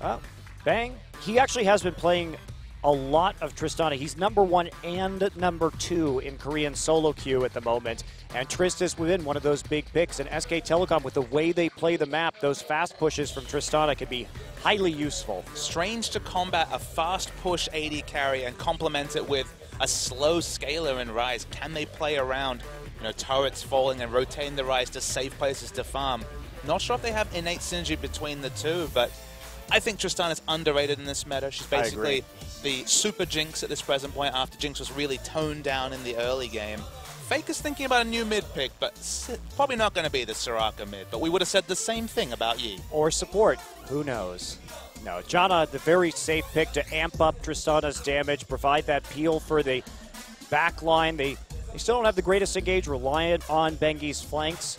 S1: uh, Bang, he actually has been playing a lot of Tristana. He's number one and number two in Korean solo queue at the moment. And Tristis within one of those big picks. And SK Telecom, with the way they play the map, those fast pushes from Tristana can be highly useful.
S2: Strange to combat a fast push AD carry and complement it with a slow scaler in Ryze. Can they play around you know, turrets falling and rotating the Ryze to safe places to farm. Not sure if they have innate synergy between the two, but I think Tristana is underrated in this meta. She's basically the super Jinx at this present point after Jinx was really toned down in the early game. Faker's thinking about a new mid pick, but probably not going to be the Soraka mid. But we would have said the same thing about Yi.
S1: Or support. Who knows? No, Janna, the very safe pick to amp up Tristana's damage, provide that peel for the backline. They they still don't have the greatest engage, reliant on Bengi's flanks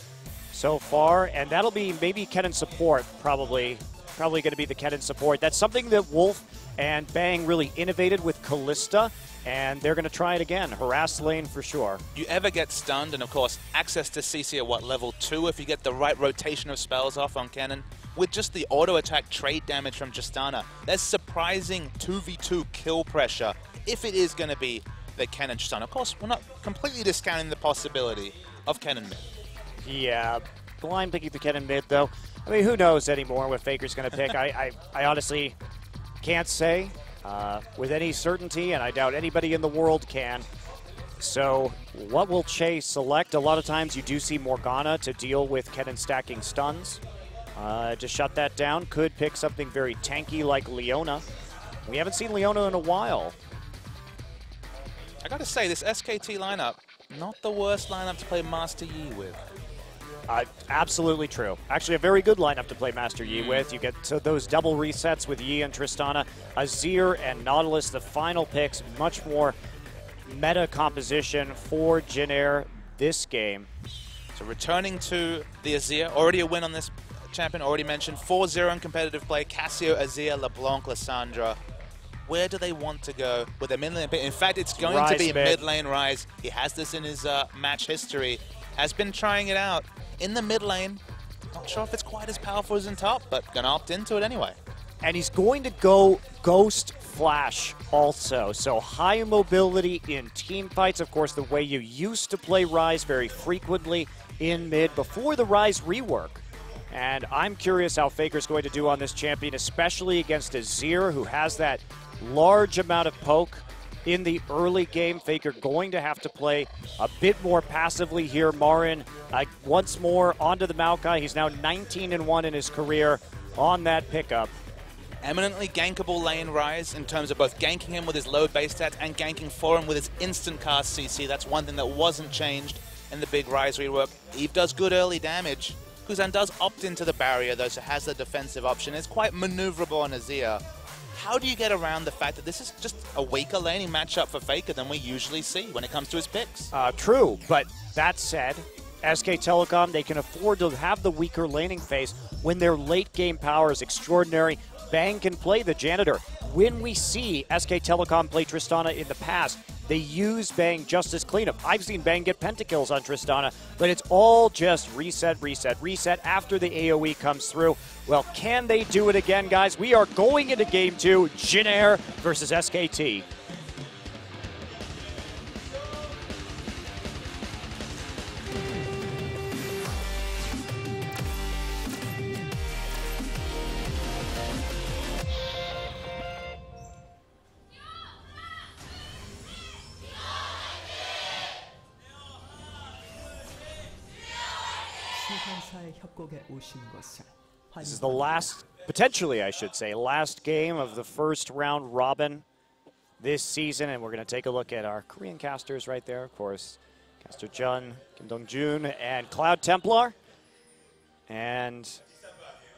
S1: so far, and that'll be maybe Kennen support, probably. Probably going to be the Kennen support. That's something that Wolf and Bang really innovated with Kalista, and they're going to try it again. Harass lane for sure.
S2: You ever get stunned, and of course, access to CC at what, level 2 if you get the right rotation of spells off on Kennen? With just the auto attack trade damage from Tristana, there's surprising 2v2 kill pressure if it is going to be that Kennen just Of course, we're not completely discounting the possibility of Kennen mid.
S1: Yeah, blind picking the Kennen mid, though. I mean, who knows anymore what Faker's going to pick? I, I, I, honestly can't say uh, with any certainty, and I doubt anybody in the world can. So, what will Chase select? A lot of times you do see Morgana to deal with Kennen stacking stuns. Uh, to shut that down, could pick something very tanky like Leona. We haven't seen Leona in a while.
S2: I gotta say, this SKT lineup, not the worst lineup to play Master Yi with.
S1: Uh, absolutely true. Actually, a very good lineup to play Master Yi with. You get to those double resets with Yi and Tristana, Azir and Nautilus, the final picks, much more meta composition for Jin Air this game.
S2: So returning to the Azir, already a win on this champion, already mentioned. 4-0 in competitive play, Cassio, Azir, LeBlanc, Lissandra. Where do they want to go with their mid lane? In fact, it's going
S1: Ryze
S2: to be
S1: mid.
S2: mid lane Ryze. He has this in his uh, match history. Has been trying it out in the mid lane. Not sure if it's quite as powerful as in top, but gonna opt into it anyway.
S1: And he's going to go Ghost Flash also. So high mobility in team fights. Of course, the way you used to play Ryze very frequently in mid before the Ryze rework. And I'm curious how Faker's going to do on this champion, especially against Azir, who has that large amount of poke in the early game. Faker going to have to play a bit more passively here. Marin uh, once more onto the Maokai. He's now 19 and 1 in his career on that pickup.
S2: eminently gankable lane Ryze in terms of both ganking him with his low base stats and ganking for him with his instant cast CC. That's one thing that wasn't changed in the big Ryze rework. Eve does good early damage. Kuzan does opt into the barrier though, so has the defensive option. It's quite maneuverable on Azir. How do you get around the fact that this is just a weaker laning matchup for Faker than we usually see when it comes to his picks?
S1: Uh, true, but that said, SK Telecom, they can afford to have the weaker laning phase when their late game power is extraordinary. Bang can play the janitor. When we see SK Telecom play Tristana in the past, they use Bang just as cleanup. I've seen Bang get pentakills on Tristana, but it's all just reset, reset, reset after the AoE comes through. Well, can they do it again, guys? We are going into game two, Jin Air versus SKT. This is the last, potentially, I should say, last game of the first round robin this season, and we're going to take a look at our Korean casters right there, of course. Caster Jun, Kim Dong Jun, and Cloud Templar. And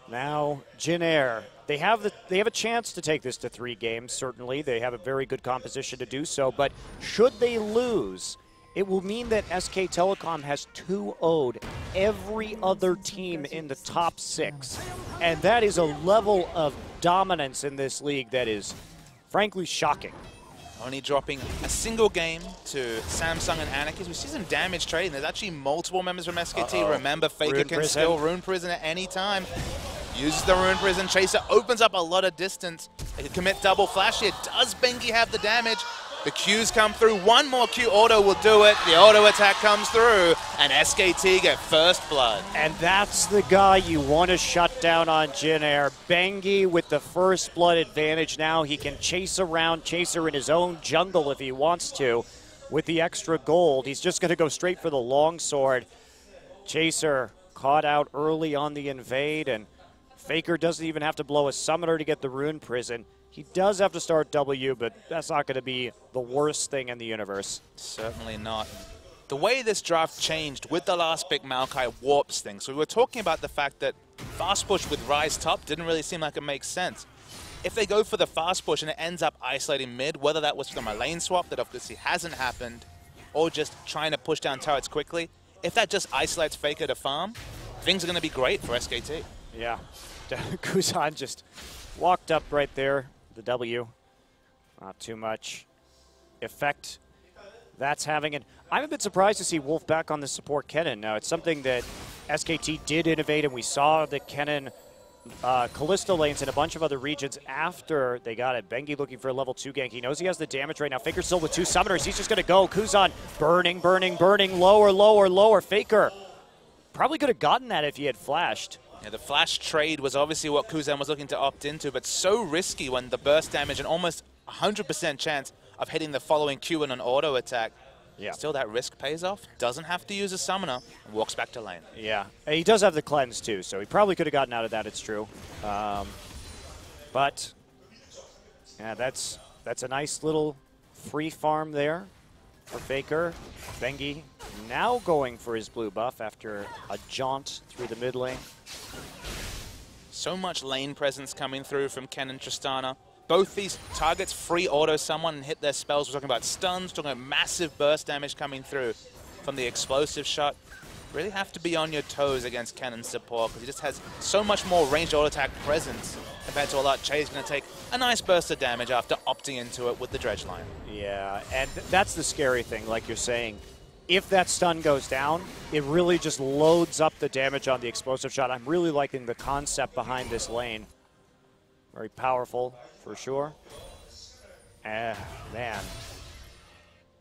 S1: now Jin Air. They have the, they have a chance to take this to three games. Certainly, they have a very good composition to do so. But should they lose, it will mean that SK Telecom has 2-0'd every other team in the top six, and that is a level of dominance in this league that is, frankly, shocking.
S2: Only dropping a single game to Samsung and Anarchist. We see some damage trading. There's actually multiple members from SKT.
S1: Uh-oh.
S2: Remember, Faker
S1: Rune
S2: can
S1: Prison.
S2: still Rune Prison at any time. Uses the Rune Prison. Chaser opens up a lot of distance. They can commit double flash here. Does Bengi have the damage? The Qs come through. One more Q auto will do it. The auto attack comes through, and SKT get first blood.
S1: And that's the guy you want to shut down on Jin Air. Bengi with the first blood advantage now. He can chase around Chaser in his own jungle if he wants to with the extra gold. He's just going to go straight for the long sword. Chaser caught out early on the invade, and Faker doesn't even have to blow a summoner to get the rune prison. He does have to start W, but that's not going to be the worst thing in the universe.
S2: Certainly not. The way this draft changed with the last pick, Maokai warps things. So we were talking about the fact that fast push with Ryze top didn't really seem like it makes sense. If they go for the fast push and it ends up isolating mid, whether that was from a lane swap that obviously hasn't happened, or just trying to push down turrets quickly, if that just isolates Faker to farm, things are going to be great for SKT.
S1: Yeah. (laughs) Kuzan just walked up right there. The W. Not too much effect that's having. And I'm a bit surprised to see Wolf back on the support Kennen. Now, it's something that SKT did innovate, and we saw the Kennen uh, Kalista lanes in a bunch of other regions after they got it. Bengi looking for a level 2 gank. He knows he has the damage right now. Faker still with two summoners. He's just going to go. Kuzan burning, burning, burning. Lower, lower, lower. Faker probably could have gotten that if he had flashed.
S2: Yeah, the flash trade was obviously what Kuzan was looking to opt into, but so risky when the burst damage and almost 100% chance of hitting the following Q in an auto attack.
S1: Yeah.
S2: Still, that risk pays off. Doesn't have to use a summoner. And walks back to lane.
S1: Yeah, and he does have the cleanse too, so he probably could have gotten out of that. It's true, um, but yeah, that's that's a nice little free farm there for Faker. Bengi now going for his blue buff after a jaunt through the mid lane.
S2: So much lane presence coming through from Ken and Tristana. Both these targets free auto someone and hit their spells. We're talking about stuns, talking about massive burst damage coming through from the explosive shot. Really have to be on your toes against Kennen's support because he just has so much more ranged auto attack presence compared to a lot. Chase going to take a nice burst of damage after opting into it with the dredge line.
S1: Yeah, and th- that's the scary thing, like you're saying. If that stun goes down, it really just loads up the damage on the explosive shot. I'm really liking the concept behind this lane. Very powerful, for sure. Ah, man.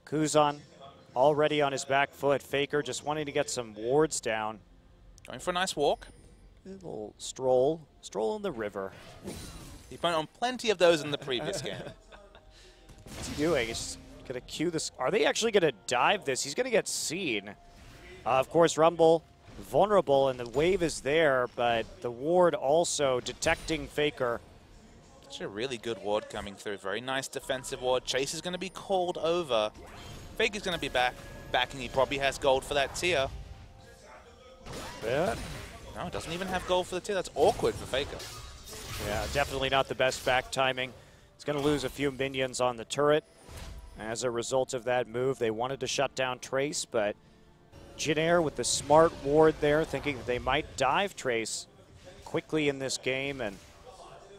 S1: Kuzan already on his back foot. Faker just wanting to get some wards down.
S2: Going for a nice walk.
S1: A little stroll. Stroll in the river.
S2: He went on plenty of those in the previous (laughs) game.
S1: What's he doing? He's going to cue this. Are they actually going to dive this? He's going to get seen. Uh, of course, Rumble vulnerable, and the wave is there, but the ward also detecting Faker.
S2: Actually, a really good ward coming through. Very nice defensive ward. Chase is going to be called over. Faker's going to be back. Backing, he probably has gold for that tear.
S1: Yeah.
S2: No, doesn't even have gold for the tear. That's awkward for Faker.
S1: Yeah, definitely not the best back timing. He's going to lose a few minions on the turret. As a result of that move, they wanted to shut down Trace, but Jin with the smart ward there, thinking that they might dive Trace quickly in this game, and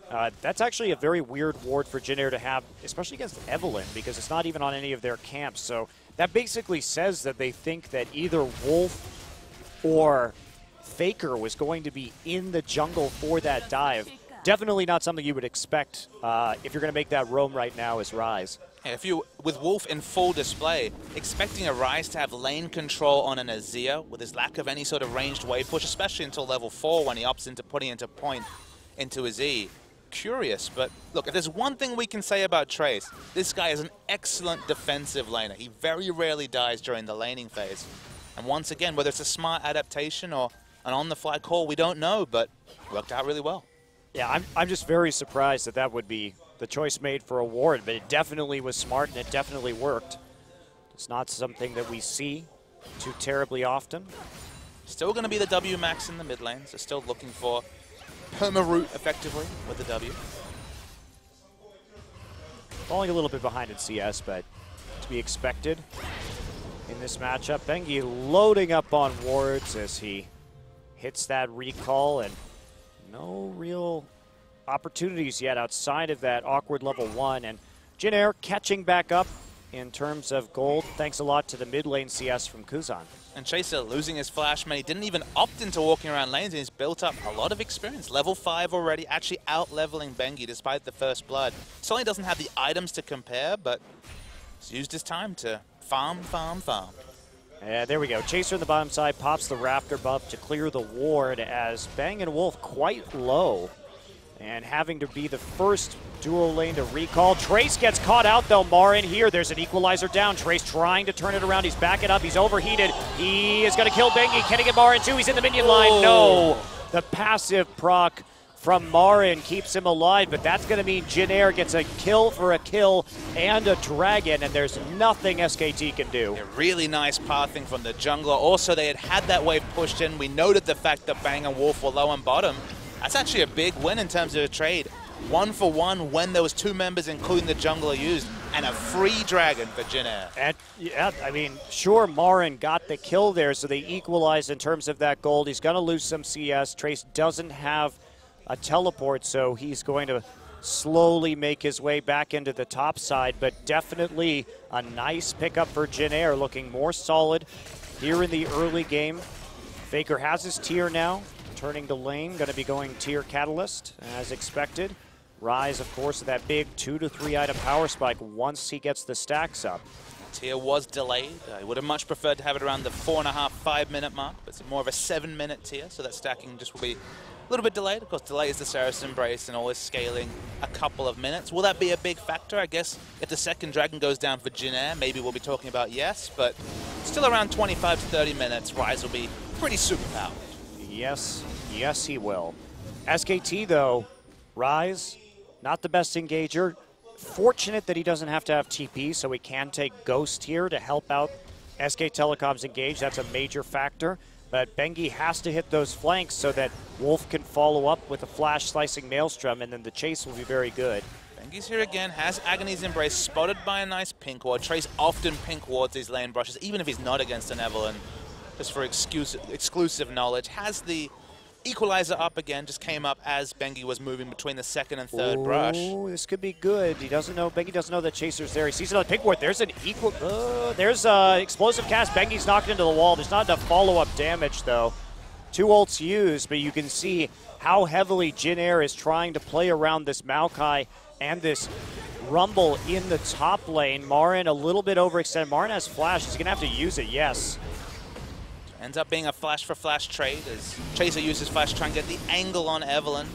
S1: uh, that's actually a very weird ward for Jin to have, especially against Evelynn, because it's not even on any of their camps. So that basically says that they think that either Wolf or Faker was going to be in the jungle for that dive. Definitely not something you would expect uh, if you're going to make that roam right now is Ryze.
S2: Yeah, if you, with Wolf in full display, expecting a Ryze to have lane control on an Azir with his lack of any sort of ranged wave push, especially until level 4 when he opts into putting into point into his E. Curious, but look, if there's one thing we can say about Trace, this guy is an excellent defensive laner. He very rarely dies during the laning phase. And once again, whether it's a smart adaptation or an on-the-fly call, we don't know, but worked out really well.
S1: Yeah, I'm, I'm just very surprised that that would be the choice made for a ward, but it definitely was smart and it definitely worked. It's not something that we see too terribly often.
S2: Still going to be the W max in the mid lane, so still looking for perma root effectively with the W.
S1: Falling a little bit behind in CS, but to be expected in this matchup. Bengi loading up on wards as he hits that recall and no real opportunities yet outside of that awkward level one. And Jin Air catching back up in terms of gold. Thanks a lot to the mid lane CS from Kuzan.
S2: And Chaser losing his flash, man. He didn't even opt into walking around lanes and he's built up a lot of experience. Level 5 already, actually out-leveling Bengi despite the first blood. Certainly doesn't have the items to compare, but he's used his time to farm, farm, farm.
S1: Yeah, there we go. Chaser on the bottom side pops the Raptor buff to clear the ward as Bang and Wolf quite low. And having to be the first dual lane to recall. Trace gets caught out though. Marin here. There's an equalizer down. Trace trying to turn it around. He's backing up. He's overheated. He is going to kill Bengi. Can he get Marin too? He's in the minion line. No. The passive proc from Marin keeps him alive, but that's going to mean Jin Air gets a kill for a kill and a dragon, and there's nothing SKT can do.
S2: A really nice pathing from the jungler. Also, they had had that wave pushed in. We noted the fact that Bang and Wolf were low on bottom. That's actually a big win in terms of a trade. One for one when there was two members, including the jungler used, and a free dragon for Jin Air.
S1: And yeah, I mean, sure, Marin got the kill there, so they equalized in terms of that gold. He's going to lose some CS. Trace doesn't have a teleport, so he's going to slowly make his way back into the top side, but definitely a nice pickup for Jin Air, looking more solid here in the early game. Faker has his tear now, turning to lane, going to be going tear Catalyst as expected. Ryze, of course, of that big two to three item power spike once he gets the stacks up.
S2: Tear was delayed. I would have much preferred to have it around the four and a half, five minute mark, but it's more of a seven minute tear, so that stacking just will be A little bit delayed. Of course, delay is the Seraph's Embrace and always scaling a couple of minutes. Will that be a big factor? I guess if the second Dragon goes down for Jin Air, maybe we'll be talking about yes, but still around 25 to 30 minutes, Ryze will be pretty superpowered.
S1: Yes, yes, he will. SKT, though, Ryze, not the best engager. Fortunate that he doesn't have to have TP, so he can take Ghost here to help out SK Telecom's engage. That's a major factor. But Bengi has to hit those flanks so that Wolf can follow up with a flash slicing Maelstrom, and then the chase will be very good.
S2: Bengi's here again, has Agony's Embrace, spotted by a nice pink ward. Trace often pink wards these lane brushes, even if he's not against an Evelynn, just for exclusive, exclusive knowledge. Has the Equalizer up again, just came up as Bengi was moving between the second and third brush.
S1: Oh, this could be good. He doesn't know. Bengi doesn't know that Chaser's there. He sees another pink ward. There's an equal. Uh, there's a explosive cast. Bengi's knocked into the wall. There's not enough follow-up damage though. Two ults used, but you can see how heavily Jin Air is trying to play around this Maokai and this Rumble in the top lane. Marin a little bit overextended. Marin has flash. He's gonna have to use it. Yes.
S2: Ends up being a flash for flash trade as Chaser uses flash to try and get the angle on Evelynn.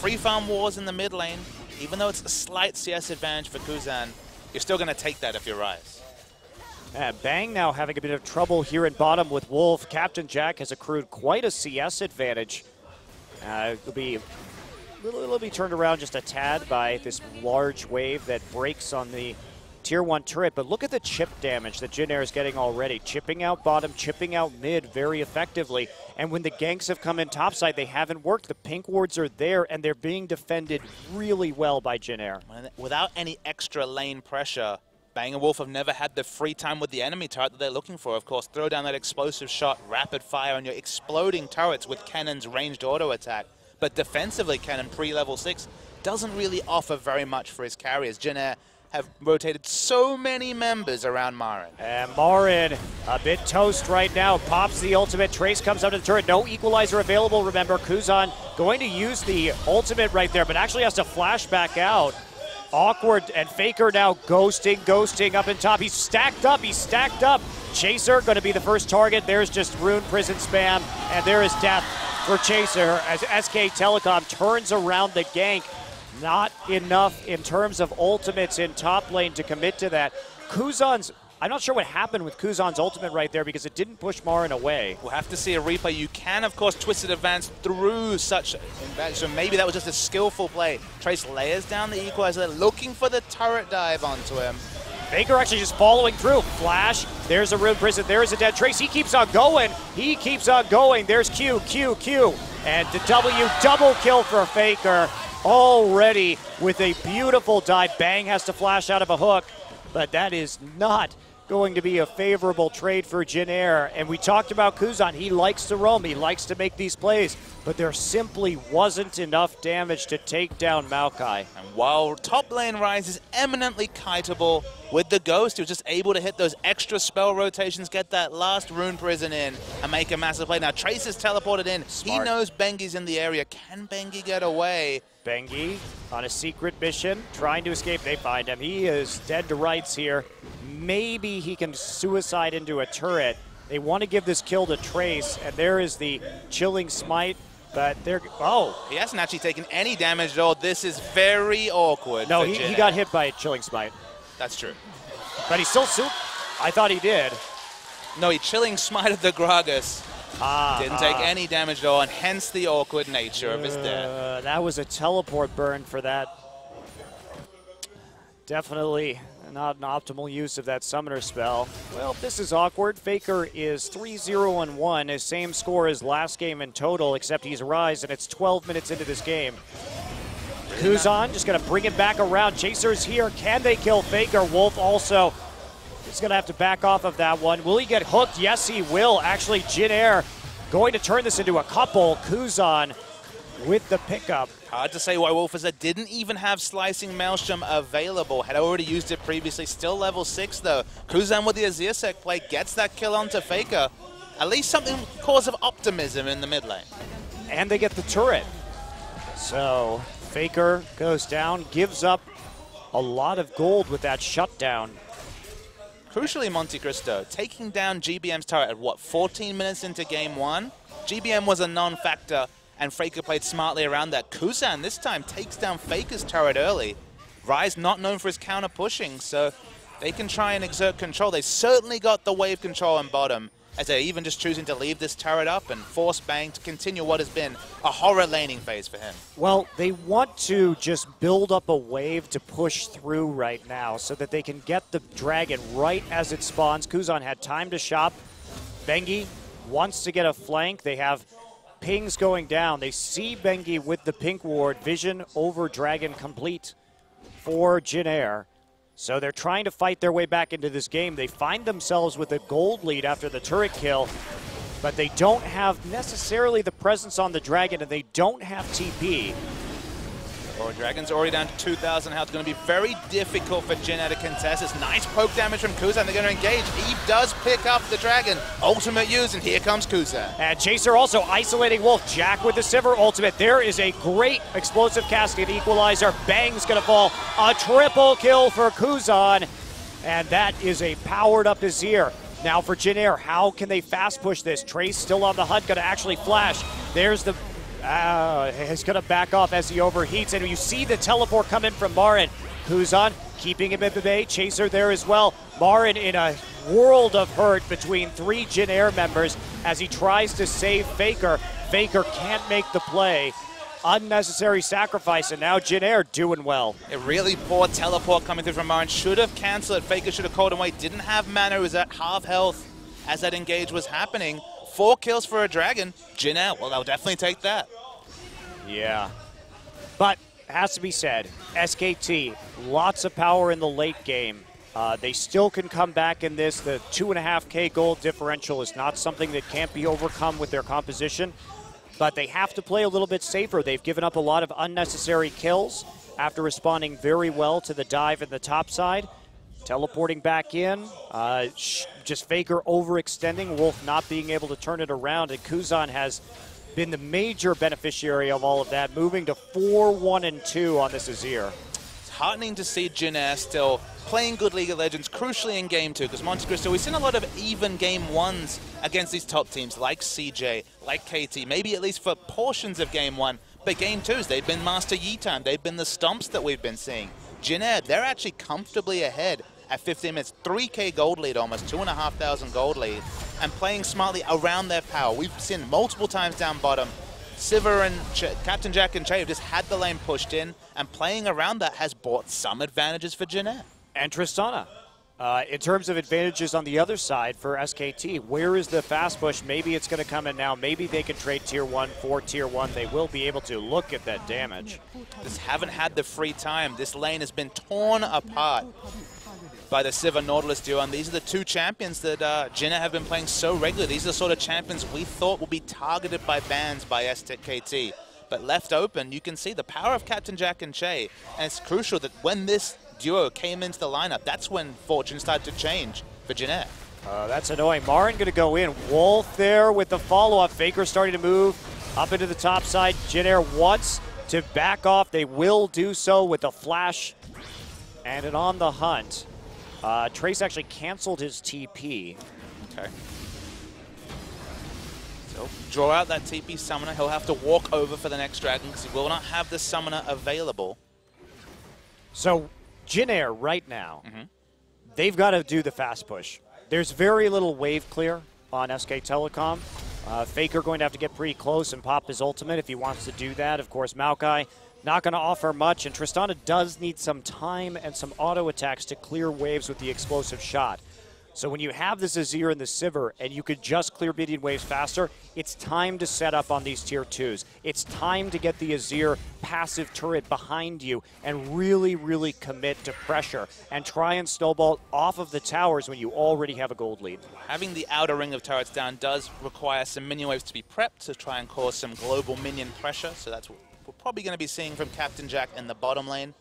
S2: Free farm wars in the mid lane. Even though it's a slight CS advantage for Kuzan, you're still going to take that if you
S1: Ryze. Bang now having a bit of trouble here in bottom with Wolf. Captain Jack has accrued quite a CS advantage. Uh, it'll be it'll be turned around just a tad by this large wave that breaks on the tier one turret. But look at the chip damage that Jin Air is getting already. Chipping out bottom, chipping out mid very effectively. And when the ganks have come in topside, they haven't worked. The pink wards are there and they're being defended really well by Jin Air.
S2: Without any extra lane pressure, Bang and Wolf have never had the free time with the enemy turret that they're looking for. Of course, throw down that explosive shot, rapid fire on your exploding turrets with Kennen's ranged auto attack. But defensively, Kennen pre-level 6 doesn't really offer very much for his carriers. Jin Air have rotated so many members around Marin.
S1: And Marin, a bit toast right now, pops the ultimate. Trace comes up to the turret. No equalizer available, remember. Kuzan going to use the ultimate right there, but actually has to flash back out. Awkward, and Faker now ghosting, ghosting up in top. He's stacked up, he's stacked up. Chaser going to be the first target. There's just Rune Prison spam, and there is death for Chaser as SK Telecom turns around the gank not enough in terms of ultimates in top lane to commit to that. Kuzan's I'm not sure what happened with Kuzan's ultimate right there because it didn't push Marin away.
S2: We'll have to see a replay. You can, of course, Twisted Advance through such So maybe that was just a skillful play. Trace layers down the equalizer, looking for the turret dive onto him.
S1: Faker actually just following through. Flash. There's a Rune Prison. There's a dead Trace. He keeps on going. He keeps on going. There's Q, Q, Q. And the W double kill for Faker already with a beautiful dive. Bang has to flash out of a hook, but that is not going to be a favorable trade for Jin Air. And we talked about Kuzan. He likes to roam. He likes to make these plays. But there simply wasn't enough damage to take down Maokai.
S2: And while top lane Ryze is eminently kiteable with the Ghost, he was just able to hit those extra spell rotations, get that last Rune Prison in, and make a massive play. Now Trace is teleported in. Smart. He knows Bengi's in the area. Can Bengi get away?
S1: Bengi on a secret mission, trying to escape. They find him. He is dead to rights here. Maybe he can suicide into a turret. They want to give this kill to Trace, and there is the chilling smite. But they're oh,
S2: he hasn't actually taken any damage at all. This is very awkward.
S1: No, he, he, got hit by a chilling smite.
S2: That's true.
S1: But he's still soup. I thought he did.
S2: No, he chilling smited the Gragas.
S1: Ah,
S2: Didn't take ah. any damage at all, and hence the awkward nature uh, of his death.
S1: Uh, that was a teleport burn for that. Definitely not an optimal use of that summoner spell. Well, this is awkward. Faker is 3-0 and 1, his same score as last game in total, except he's Ryze, and it's 12 minutes into this game. Kuzan just going to bring it back around. Chaser's here. Can they kill Faker? Wolf also He's going to have to back off of that one. Will he get hooked? Yes, he will. Actually, Jin Air going to turn this into a couple. Kuzan with the pickup.
S2: Hard to say why Wolfizzer didn't even have Slicing Maelstrom available. Had already used it previously. Still level 6, though. Kuzan with the Azir Sec play gets that kill onto Faker. At least something cause of optimism in the mid lane.
S1: And they get the turret. So Faker goes down, gives up a lot of gold with that shutdown.
S2: Crucially, MonteCristo, taking down GBM's turret at what, 14 minutes into game one? GBM was a non-factor and Faker played smartly around that. Kuzan this time takes down Faker's turret early. Ryze not known for his counter pushing, so they can try and exert control. They certainly got the wave control on bottom, as they're even just choosing to leave this turret up and force Bang to continue what has been a horror laning phase for him.
S1: Well, they want to just build up a wave to push through right now so that they can get the dragon right as it spawns. Kuzan had time to shop. Bengi wants to get a flank. They have pings going down. They see Bengi with the pink ward. Vision over dragon complete for Jin Air. So they're trying to fight their way back into this game. They find themselves with a gold lead after the turret kill, but they don't have necessarily the presence on the dragon, and they don't have TP.
S2: Dragon's already down to 2,000 health. It's going to be very difficult for Jin to contest. It's nice poke damage from Kuzan. They're going to engage. Eve does pick up the Dragon. Ultimate use, and here comes Kuzan.
S1: And uh, Chaser also isolating Wolf. Jack with the Sivir ultimate. There is a great explosive casket equalizer. Bang's going to fall. A triple kill for Kuzan. And that is a powered up Azir. Now for Jin Air, how can they fast push this? Trace still on the hunt, going to actually flash. There's the uh, he's going to back off as he overheats. And you see the teleport coming in from Marin. Kuzan keeping him at the bay. Chaser there as well. Marin in a world of hurt between three Jin Air members as he tries to save Faker. Faker can't make the play. Unnecessary sacrifice, and now Jin Air doing well.
S2: A really poor teleport coming through from Marin. Should have cancelled it. Faker should have called him away. Didn't have mana. He was at half health as that engage was happening. Four kills for a dragon. Jin Air, well, they'll definitely take that.
S1: Yeah. But has to be said, SKT, lots of power in the late game. Uh, they still can come back in this. The two and a half K gold differential is not something that can't be overcome with their composition, but they have to play a little bit safer. They've given up a lot of unnecessary kills after responding very well to the dive in the top side. Teleporting back in, uh, just Faker overextending, Wolf not being able to turn it around, and Kuzan has been the major beneficiary of all of that, moving to 4 1 and 2 on this Azir.
S2: It's heartening to see Jin Air still playing good League of Legends, crucially in game two, because Monte Cristo, we've seen a lot of even game ones against these top teams like CJ, like KT, maybe at least for portions of game one. But game twos, they've been Master Yi time. They've been the stomps that we've been seeing. Jin Air, they're actually comfortably ahead at 15 minutes. 3k gold lead almost, 2,500 gold lead, and playing smartly around their power. We've seen multiple times down bottom, Sivir and Ch Captain Jack and Che have just had the lane pushed in, and playing around that has brought some advantages for Air.
S1: And Tristana. Uh, in terms of advantages on the other side for SKT, where is the fast push? Maybe it's going to come in now. Maybe they can trade tier one for tier one. They will be able to look at that damage.
S2: Just haven't had the free time. This lane has been torn apart by the Sivir Nautilus duo. And these are the two champions that uh, have been playing so regularly. These are the sort of champions we thought would be targeted by bans by SKT. But left open, you can see the power of Captain Jack and Che. And it's crucial that when this duo came into the lineup, that's when fortune started to change for Jin
S1: Uh, that's annoying. Marin going to go in. Wolf there with the follow-up. Faker starting to move up into the top side. Jin Air wants to back off. They will do so with a flash and an on the hunt. Uh, Trace actually canceled his TP.
S2: Okay. So draw out that TP summoner. He'll have to walk over for the next dragon because he will not have the summoner available.
S1: So Jin Air right now,
S2: mm -hmm.
S1: they've got to do the fast push. There's very little wave clear on SK Telecom. Uh, Faker going to have to get pretty close and pop his ultimate if he wants to do that. Of course, Maokai not going to offer much, and Tristana does need some time and some auto attacks to clear waves with the explosive shot. So when you have this Azir and the Sivir, and you could just clear minion waves faster, it's time to set up on these tier twos. It's time to get the Azir passive turret behind you and really, really commit to pressure and try and snowball off of the towers when you already have a gold lead.
S2: Having the outer ring of turrets down does require some minion waves to be prepped to try and cause some global minion pressure, so that's we're probably going to be seeing from Captain Jack in the bottom lane.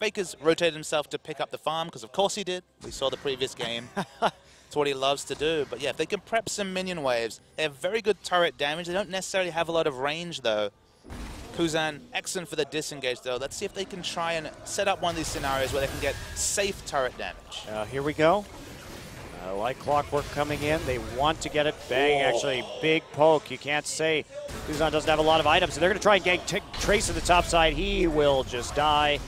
S2: Faker's rotated himself to pick up the farm, because of course he did. We saw the previous game. (laughs) It's what he loves to do. But yeah, if they can prep some minion waves, they have very good turret damage. They don't necessarily have a lot of range, though. Kuzan, excellent for the disengage, though. Let's see if they can try and set up one of these scenarios where they can get safe turret damage.
S1: Uh, here we go. Uh, like clockwork coming in. They want to get it. Bang, actually, big poke. You can't say Kuzan doesn't have a lot of items. So they're going to try and get Trace to the top side. He will just die.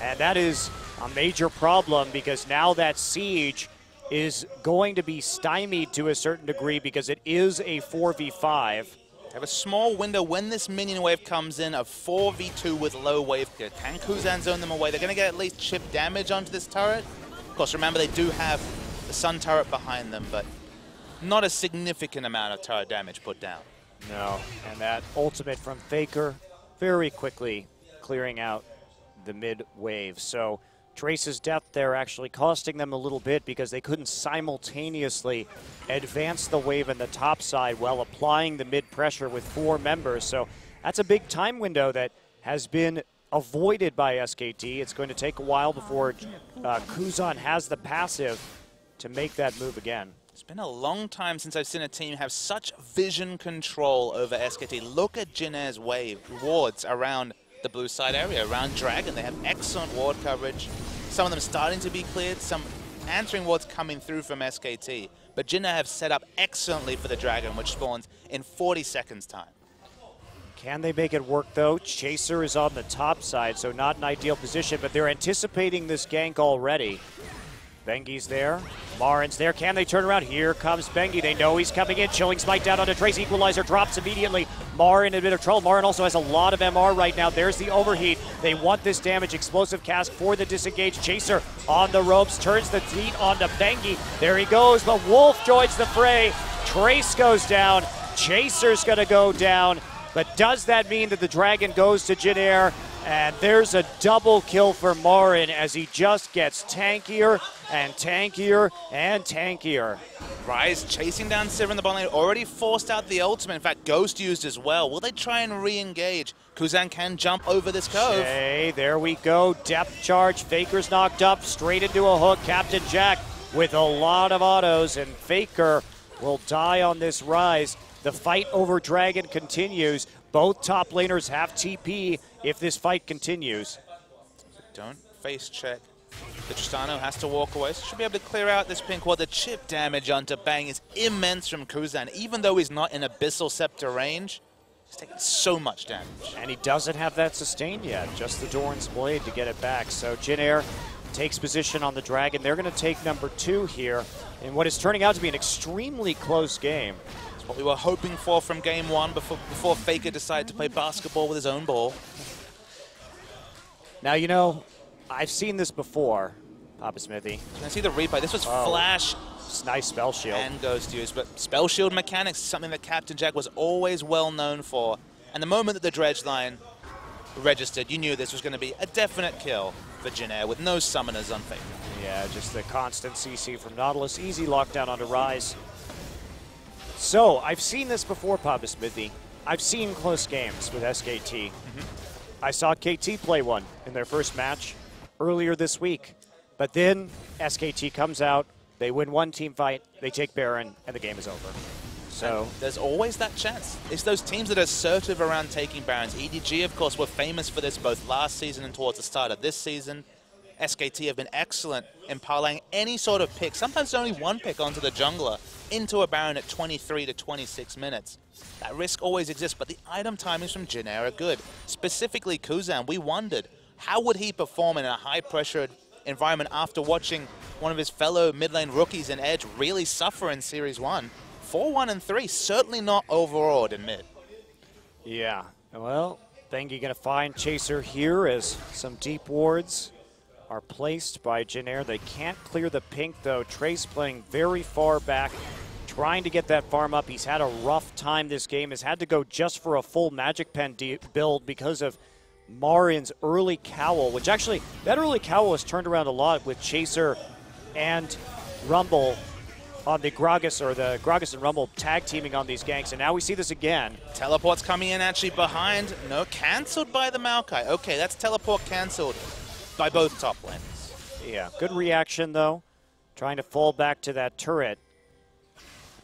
S1: And that is a major problem because now that siege is going to be stymied to a certain degree because it is a 4v5.
S2: Have a small window when this minion wave comes in of 4v2 with low wave. Can Kuzan zone them away? They're going to get at least chip damage onto this turret. Of course, remember they do have the sun turret behind them, but not a significant amount of turret damage put down.
S1: No. And that ultimate from Faker very quickly clearing out the mid wave. So Trace's death there actually costing them a little bit because they couldn't simultaneously advance the wave in the top side while applying the mid pressure with four members. So that's a big time window that has been avoided by SKT. It's going to take a while before uh, Kuzan has the passive to make that move again.
S2: It's been a long time since I've seen a team have such vision control over SKT. Look at Jin wave wards around the blue side area, around Dragon. They have excellent ward coverage. Some of them starting to be cleared, some answering wards coming through from SKT. But Jin have set up excellently for the Dragon, which spawns in 40 seconds time.
S1: Can they make it work though? Chaser is on the top side, so not an ideal position, but they're anticipating this gank already. Bengi's there. Marin's there. Can they turn around? Here comes Bengi. They know he's coming in. Chilling Smite down onto Trace. Equalizer drops immediately. Marin in a bit of trouble. Marin also has a lot of MR right now. There's the overheat. They want this damage. Explosive cast for the disengaged Chaser on the ropes. Turns the heat onto Bengi. There he goes. But Wolf joins the fray. Trace goes down. Chaser's going to go down. But does that mean that the Dragon goes to Jin Air? And there's a double kill for Marin as he just gets tankier and tankier and tankier.
S2: Ryze chasing down Sivir in the bottom lane, already forced out the ultimate. In fact, Ghost used as well. Will they try and re-engage? Kuzan can jump over this cove.
S1: Okay, there we go. Depth charge. Faker's knocked up straight into a hook. Captain Jack with a lot of autos, and Faker will die on this Ryze. The fight over Dragon continues. Both top laners have TP if this fight continues.
S2: Don't face check. The Tristana has to walk away, so should be able to clear out this pink wall. The chip damage onto Bang is immense from Kuzan. Even though he's not in Abyssal Scepter range, he's taking so much damage.
S1: And he doesn't have that sustain yet, just the Doran's Blade to get it back. So Jin Air takes position on the Dragon. They're going to take number two here in what is turning out to be an extremely close game.
S2: It's what we were hoping for from game one before, before Faker decided to play basketball with his own ball.
S1: Now, you know, I've seen this before, Papa Smithy.
S2: Can I see the replay? This was
S1: Oh.
S2: Flash
S1: It's nice spell shield.
S2: and Ghost use, but Spell Shield mechanics is something that Captain Jack was always well known for. And the moment that the Dredge line registered, you knew this was going to be a definite kill for with no summoners on Faker.
S1: Yeah, just the constant CC from Nautilus. Easy lockdown onto Ryze. So, I've seen this before, Papa Smithy. I've seen close games with SKT. Mm-hmm. I saw KT play one in their first match earlier this week. But then SKT comes out, they win one team fight, they take Baron, and the game is over. So,
S2: There's always that chance. It's those teams that are assertive around taking Barons. EDG, of course, were famous for this both last season and towards the start of this season. SKT have been excellent in parlaying any sort of pick, sometimes only one pick onto the jungler, into a Baron at 23 to 26 minutes. That risk always exists, but the item timings from Jin are good. Specifically Kuzan, we wondered, how would he perform in a high-pressure environment after watching one of his fellow mid-lane rookies in Edge really suffer in Series 1? 4-1 and 3, certainly not overawed in mid.
S1: yeah. Well, think you're going to find Chaser here as some deep wards are placed by Jin Air. They can't clear the pink, though. Trace playing very far back, trying to get that farm up. He's had a rough time this game, has had to go just for a full Magic Pen build because of Marin's early cowl, which actually, that early cowl was turned around a lot with Chaser and Rumble on the Gragas, or the Gragas and Rumble tag teaming on these ganks. And now we see this again.
S2: Teleport's coming in actually behind. No, cancelled by the Maokai. Okay, that's teleport cancelled by both top lanes.
S1: Yeah, good reaction though. Trying to fall back to that turret.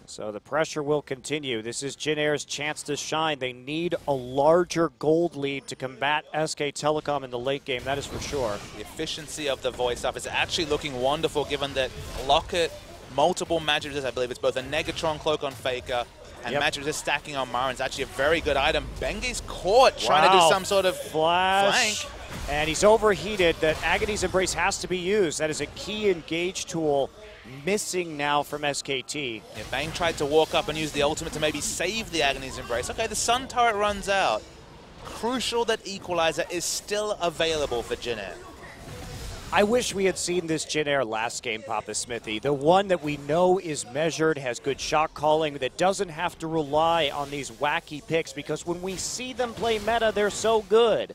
S1: So the pressure will continue. This is Jin Air's chance to shine. They need a larger gold lead to combat SK Telecom in the late game, that is for sure.
S2: The efficiency of the voice up is actually looking wonderful given that Lockett multiple magic resist. I believe it's both a Negatron cloak on Faker and
S1: Yep.
S2: magic resist stacking on Marin's actually a very good item. Bengi's caught trying to do some sort of
S1: flash.
S2: flank.
S1: And he's overheated. That Agony's Embrace has to be used. That is a key engage tool missing now from SKT.
S2: Yeah, Bang tried to walk up and use the ultimate to maybe save the Agony's Embrace. Okay, the Sun turret runs out. Crucial that Equalizer is still available for Air.
S1: I wish we had seen this Jin Air last game, Papa Smithy. The one that we know is measured, has good shot calling, that doesn't have to rely on these wacky picks because when we see them play meta, they're so good.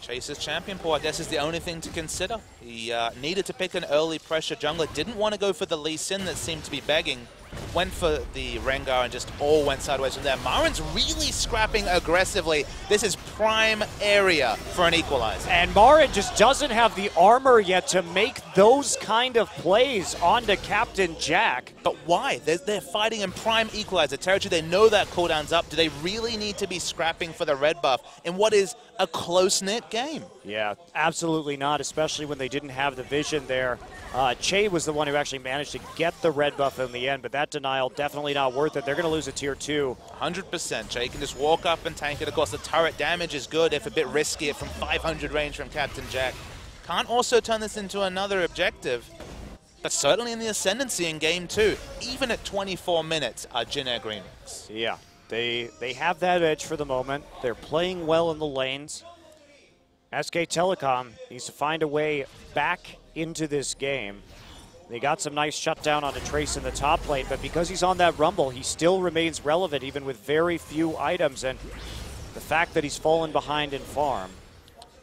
S2: Chase's champion pool, I guess, is the only thing to consider. He uh, needed to pick an early pressure jungler, didn't want to go for the Lee Sin that seemed to be begging, went for the Rengar and just all went sideways from there. Marin's really scrapping aggressively. This is prime area for an equalizer.
S1: And Marin just doesn't have the armor yet to make those kind of plays onto Captain Jack.
S2: But why? They're, they're fighting in prime equalizer territory. They know that cooldown's up. Do they really need to be scrapping for the red buff in what is a close-knit game?
S1: Yeah, absolutely not, especially when they didn't have the vision there. Uh, Che was the one who actually managed to get the red buff in the end, but that denial definitely not worth it. They're going to lose a tier two.
S2: 100%. Jay can just walk up and tank it. Of course, the turret damage is good, if a bit risky, from 500 range from Captain Jack. Can't also turn this into another objective, but certainly in the ascendancy in game two, even at 24 minutes, are Jin Air Green.
S1: Yeah, they they have that edge for the moment. They're playing well in the lanes. SK Telecom needs to find a way back into this game. They got some nice shutdown on a Trace in the top lane, but because he's on that Rumble, he still remains relevant even with very few items. And the fact that he's fallen behind in farm.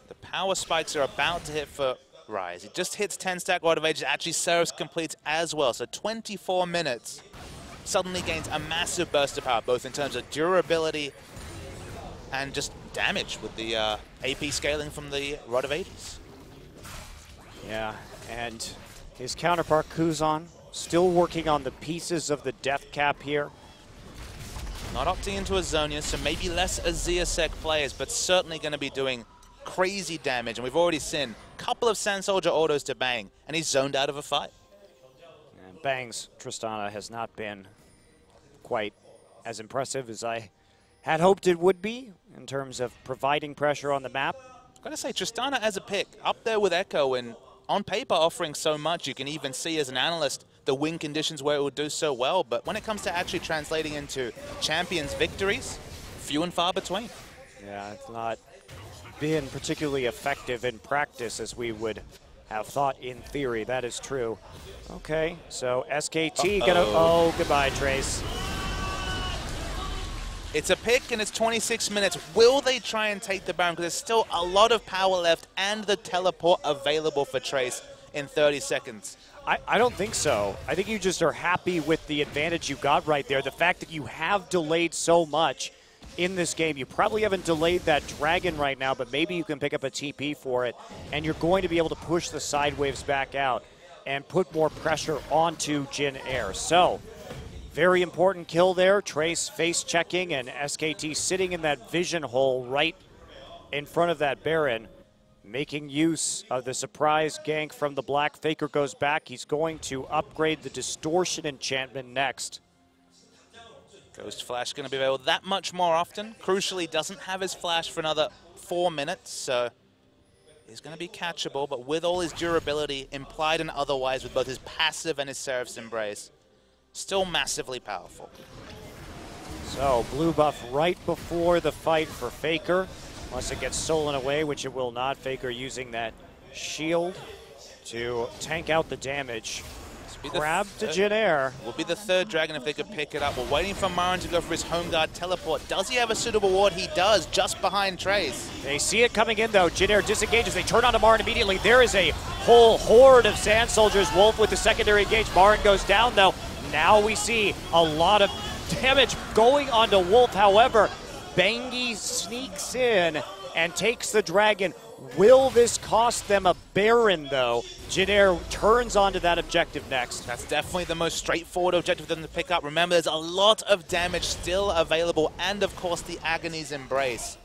S2: The power spikes are about to hit for Ryze. It just hits 10 stack Rod of Ages. Actually, Seraph's completes as well. So 24 minutes suddenly gains a massive burst of power, both in terms of durability and just damage with the uh, AP scaling from the Rod of Ages.
S1: Yeah, and his counterpart Kuzan still working on the pieces of the death cap here.
S2: Not opting into Azonia, so maybe less Aziasec players, but certainly going to be doing crazy damage. And we've already seen a couple of Sand Soldier autos to bang, and he's zoned out of a fight.
S1: Bang's Tristana has not been quite as impressive as I had hoped it would be in terms of providing pressure on the map.
S2: Gotta say, Tristana as a pick, up there with Ekko, and on paper offering so much. You can even see as an analyst the win conditions where it would do so well. But when it comes to actually translating into champions' victories, few and far between.
S1: Yeah, it's not been particularly effective in practice as we would have thought in theory. That is true. Okay, so SKT gonna.
S2: Uh-oh.
S1: Oh, goodbye, Trace.
S2: It's a pick and it's 26 minutes. Will they try and take the Baron? Because there's still a lot of power left and the teleport available for Trace in 30 seconds.
S1: I, I don't think so. I think you just are happy with the advantage you got right there. The fact that you have delayed so much in this game. You probably haven't delayed that dragon right now, but maybe you can pick up a TP for it, and you're going to be able to push the side waves back out and put more pressure onto Jin Air. So, very important kill there. Trace face checking, and SKT sitting in that vision hole right in front of that Baron making use of the surprise gank from the Black. Faker goes back. He's going to upgrade the Distortion Enchantment next.
S2: Ghost Flash going to be available that much more often. Crucially, doesn't have his Flash for another four minutes, so he's going to be catchable, but with all his durability, implied and otherwise, with both his passive and his Seraph's Embrace, still massively powerful.
S1: So, blue buff right before the fight for Faker. Unless it gets stolen away, which it will not. Faker using that shield to tank out the damage. Grab to Air.
S2: Will be the third dragon if they could pick it up. We're waiting for Marin to go for his home guard teleport. Does he have a suitable ward? He does, just behind Trace.
S1: They see it coming in though. Jin Air disengages. They turn on to Marin immediately. There is a whole horde of Sand Soldiers. Wolf with the secondary engage. Marin goes down though. Now we see a lot of damage going onto Wolf. However, Bengi sneaks in and takes the dragon. Will this cost them a Baron though? Jin Air turns onto that objective next.
S2: That's definitely the most straightforward objective for them to pick up. Remember, there's a lot of damage still available, and of course, the Agony's Embrace.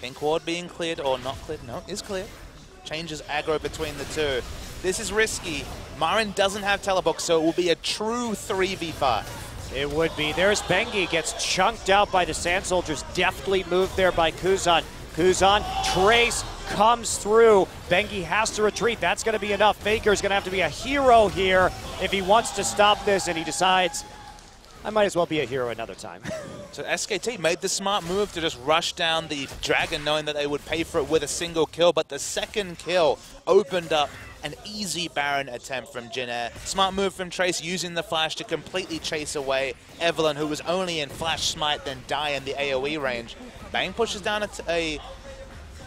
S2: Pink ward being cleared or not cleared? No, is cleared. Changes aggro between the two. This is risky. Marin doesn't have teleport, so it will be a true 3v5.
S1: It would be. There's Bengi, gets chunked out by the Sand Soldiers, deftly moved there by Kuzan. Kuzan, Trace comes through. Bengi has to retreat. That's going to be enough. Faker's going to have to be a hero here if he wants to stop this, and he decides, I might as well be a hero another time. (laughs)
S2: So SKT made the smart move to just rush down the Dragon, knowing that they would pay for it with a single kill, but the second kill opened up an easy Baron attempt from Jin Air. Smart move from Trace, using the flash to completely chase away Evelynn, who was only in flash smite, then die in the AoE range. Bang pushes down a, a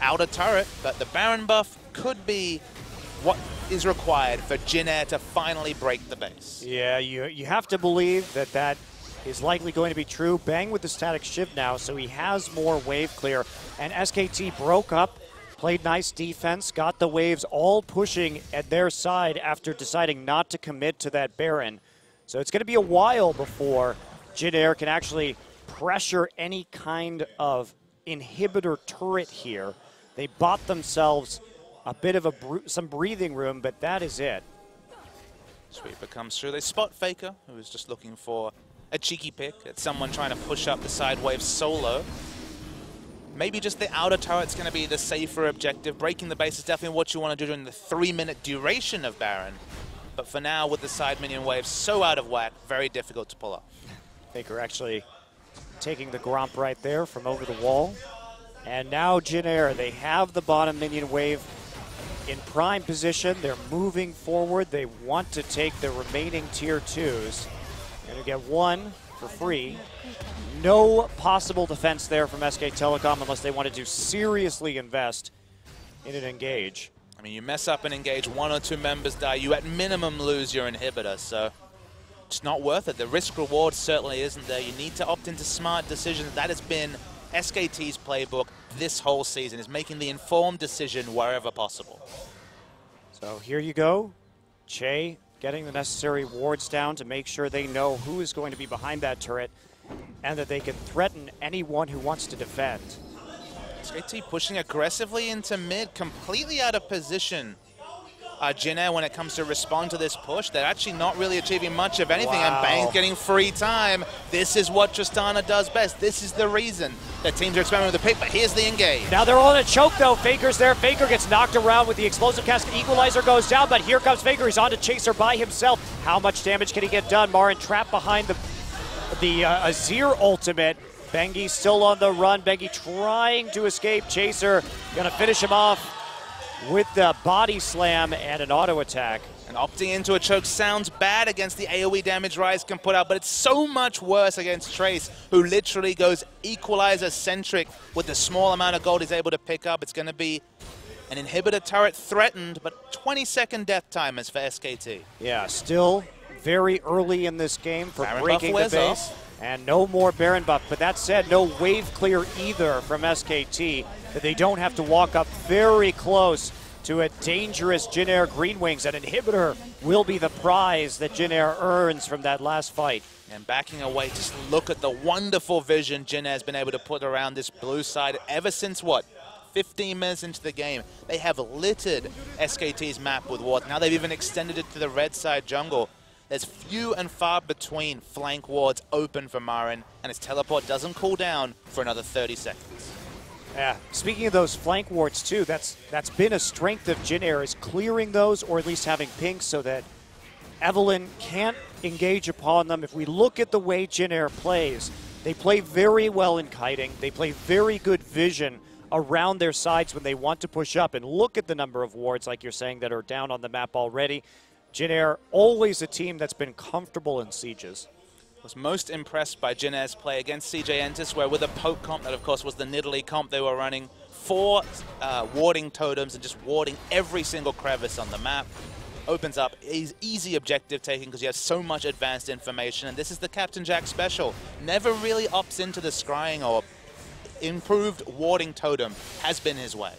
S2: outer turret, but the Baron buff could be what is required for Jin Air to finally break the base.
S1: Yeah, you, you have to believe that that is likely going to be true. Bang with the static shift now, so he has more wave clear. And SKT broke up, played nice defense, got the waves all pushing at their side after deciding not to commit to that Baron. So it's going to be a while before Jin Air can actually pressure any kind of inhibitor turret here. They bought themselves a bit of a some breathing room, but that is it.
S2: Sweeper comes through. They spot Faker, who is just looking for a cheeky pick at someone trying to push up the side wave solo. Maybe just the outer turret's going to be the safer objective. Breaking the base is definitely what you want to do during the three-minute duration of Baron. But for now, with the side minion wave so out of whack, very difficult to pull off.
S1: Faker actually taking the Gromp right there from over the wall. And now Jin Air, they have the bottom minion wave in prime position. They're moving forward. They want to take the remaining tier twos. Going to get one for free. No possible defense there from SK Telecom unless they wanted to seriously invest in an engage.
S2: I mean, you mess up an engage, one or two members die, you at minimum lose your inhibitor, so it's not worth it. The risk reward certainly isn't there. You need to opt into smart decisions. That has been SKT's playbook this whole season, is making the informed decision wherever possible.
S1: So here you go. Che getting the necessary wards down to make sure they know who is going to be behind that turret and that they can threaten anyone who wants to defend.
S2: SKT pushing aggressively into mid, completely out of position uh, Jin when it comes to respond to this push. They're actually not really achieving much of anything, wow. and Bang's getting free time. This is what Tristana does best. This is the reason that teams are experimenting with the pick, but here's the engage.
S1: Now they're all in a choke, though. Faker's there. Faker gets knocked around with the explosive cast. Equalizer goes down, but here comes Faker. He's on to Chaser by himself. How much damage can he get done? Marin trapped behind the, the uh, Azir ultimate. Bengi still on the run. Bengi trying to escape. Chaser gonna finish him off with the body slam and an auto attack.
S2: And opting into a choke sounds bad against the AoE damage Ryze can put out, but it's so much worse against Trace, who literally goes equalizer-centric with the small amount of gold he's able to pick up. It's going to be an inhibitor turret threatened, but 20-second death timers for SKT.
S1: Yeah, still very early in this game for Baron breaking the base. Off. And no more Baron buff. But that said, no wave clear either from SKT that they don't have to walk up very close to a dangerous Jin Air Green Wings. An inhibitor will be the prize that Jin Air earns from that last fight.
S2: And backing away, just look at the wonderful vision Jin Air's been able to put around this blue side ever since what? 15 minutes into the game. They have littered SKT's map with wards. Now they've even extended it to the red side jungle. There's few and far between flank wards open for Marin, and his teleport doesn't cool down for another 30 seconds.
S1: Yeah. Speaking of those flank wards too, that's that's been a strength of Jin Air is clearing those or at least having pinks so that Evelynn can't engage upon them. If we look at the way Jin Air plays, they play very well in kiting. They play very good vision around their sides when they want to push up. And look at the number of wards, like you're saying, that are down on the map already. Jin Air, always a team that's been comfortable in sieges
S2: was most impressed by Jin Air's play against CJ Entus, where with a poke comp, that of course was the Nidalee comp they were running, four uh, warding totems and just warding every single crevice on the map. Opens up easy objective taking because you have so much advanced information, and this is the Captain Jack special. Never really opts into the scrying or improved warding totem has been his way.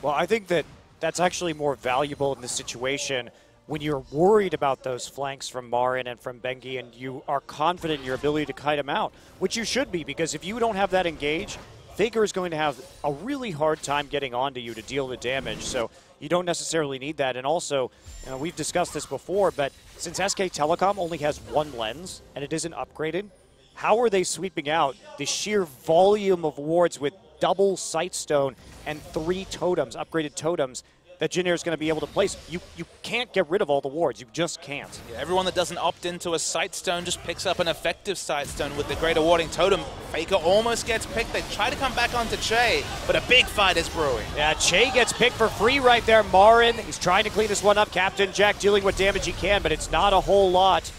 S1: Well, I think that that's actually more valuable in this situation when you're worried about those flanks from Marin and from Bengi and you are confident in your ability to kite them out, which you should be because if you don't have that engage, Faker is going to have a really hard time getting onto you to deal the damage. So you don't necessarily need that. And also, you know, we've discussed this before, but since SK Telecom only has one lens and it isn't upgraded, how are they sweeping out the sheer volume of wards with double sightstone and three totems, upgraded totems? That Jin Air is going to be able to place. You you can't get rid of all the wards. You just can't.
S2: Yeah, everyone that doesn't opt into a Sightstone just picks up an effective Sightstone with the Greater Warding Totem. Faker almost gets picked. They try to come back onto Che, but a big fight is brewing.
S1: Yeah, Che gets picked for free right there. Marin, he's trying to clean this one up. Captain Jack dealing what damage he can, but it's not a whole lot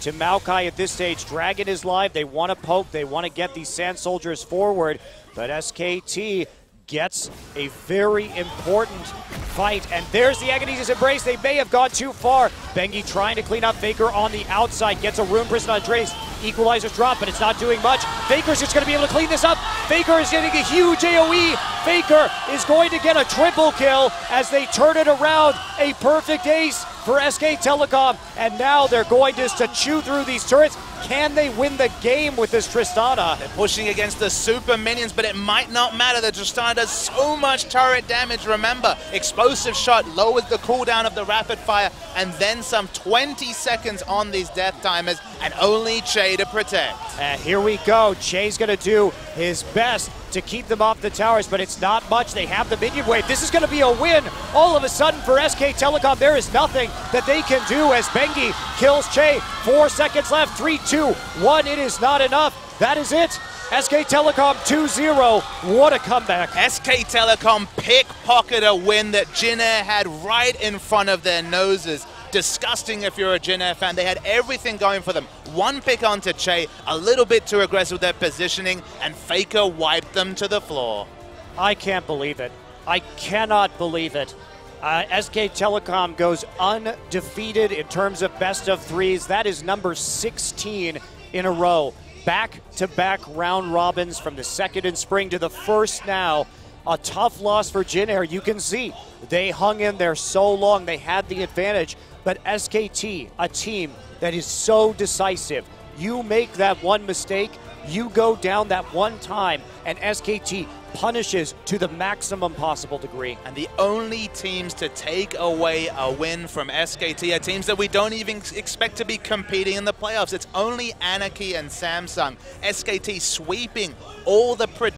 S1: to Maokai at this stage. Dragon is live. They want to poke. They want to get these Sand Soldiers forward. But SKT gets a very important fight. And there's the Agony's Embrace. They may have gone too far. Bengi trying to clean up Faker on the outside. Gets a room Prison on Trace. Equalizer's drop, but it's not doing much. Faker's just going to be able to clean this up. Faker is getting a huge AoE. Faker is going to get a triple kill as they turn it around. A perfect ace for SK Telecom. And now they're going just to chew through these turrets. Can they win the game with this Tristana?
S2: They're pushing against the super minions, but it might not matter. The Tristana does so much turret damage. Remember, explosive shot lowers the cooldown of the rapid fire, and then some 20 seconds on these death timers, and only Che to protect.
S1: And here we go. Che's going to do his best to keep them off the towers, but it's not much. They have the minion wave. This is going to be a win. All of a sudden for SK Telecom, there is nothing that they can do as Bengi kills Che. Four seconds left. Three, two, one. It is not enough. That is it. SK Telecom 2-0. What a comeback.
S2: SK Telecom pickpocket a win that Jin Air had right in front of their noses. Disgusting if you're a Jin Air fan. They had everything going for them. One pick onto Che, a little bit too aggressive with their positioning, and Faker wiped them to the floor.
S1: I can't believe it. I cannot believe it. Uh, SK Telecom goes undefeated in terms of best of threes. That is number 16 in a row. Back to back round robins from the second in spring to the first now. A tough loss for Jin Air. You can see they hung in there so long. They had the advantage. But SKT, a team that is so decisive, you make that one mistake, you go down that one time, and SKT punishes to the maximum possible degree.
S2: And the only teams to take away a win from SKT are teams that we don't even expect to be competing in the playoffs. It's only Anarchy and Samsung. SKT sweeping all the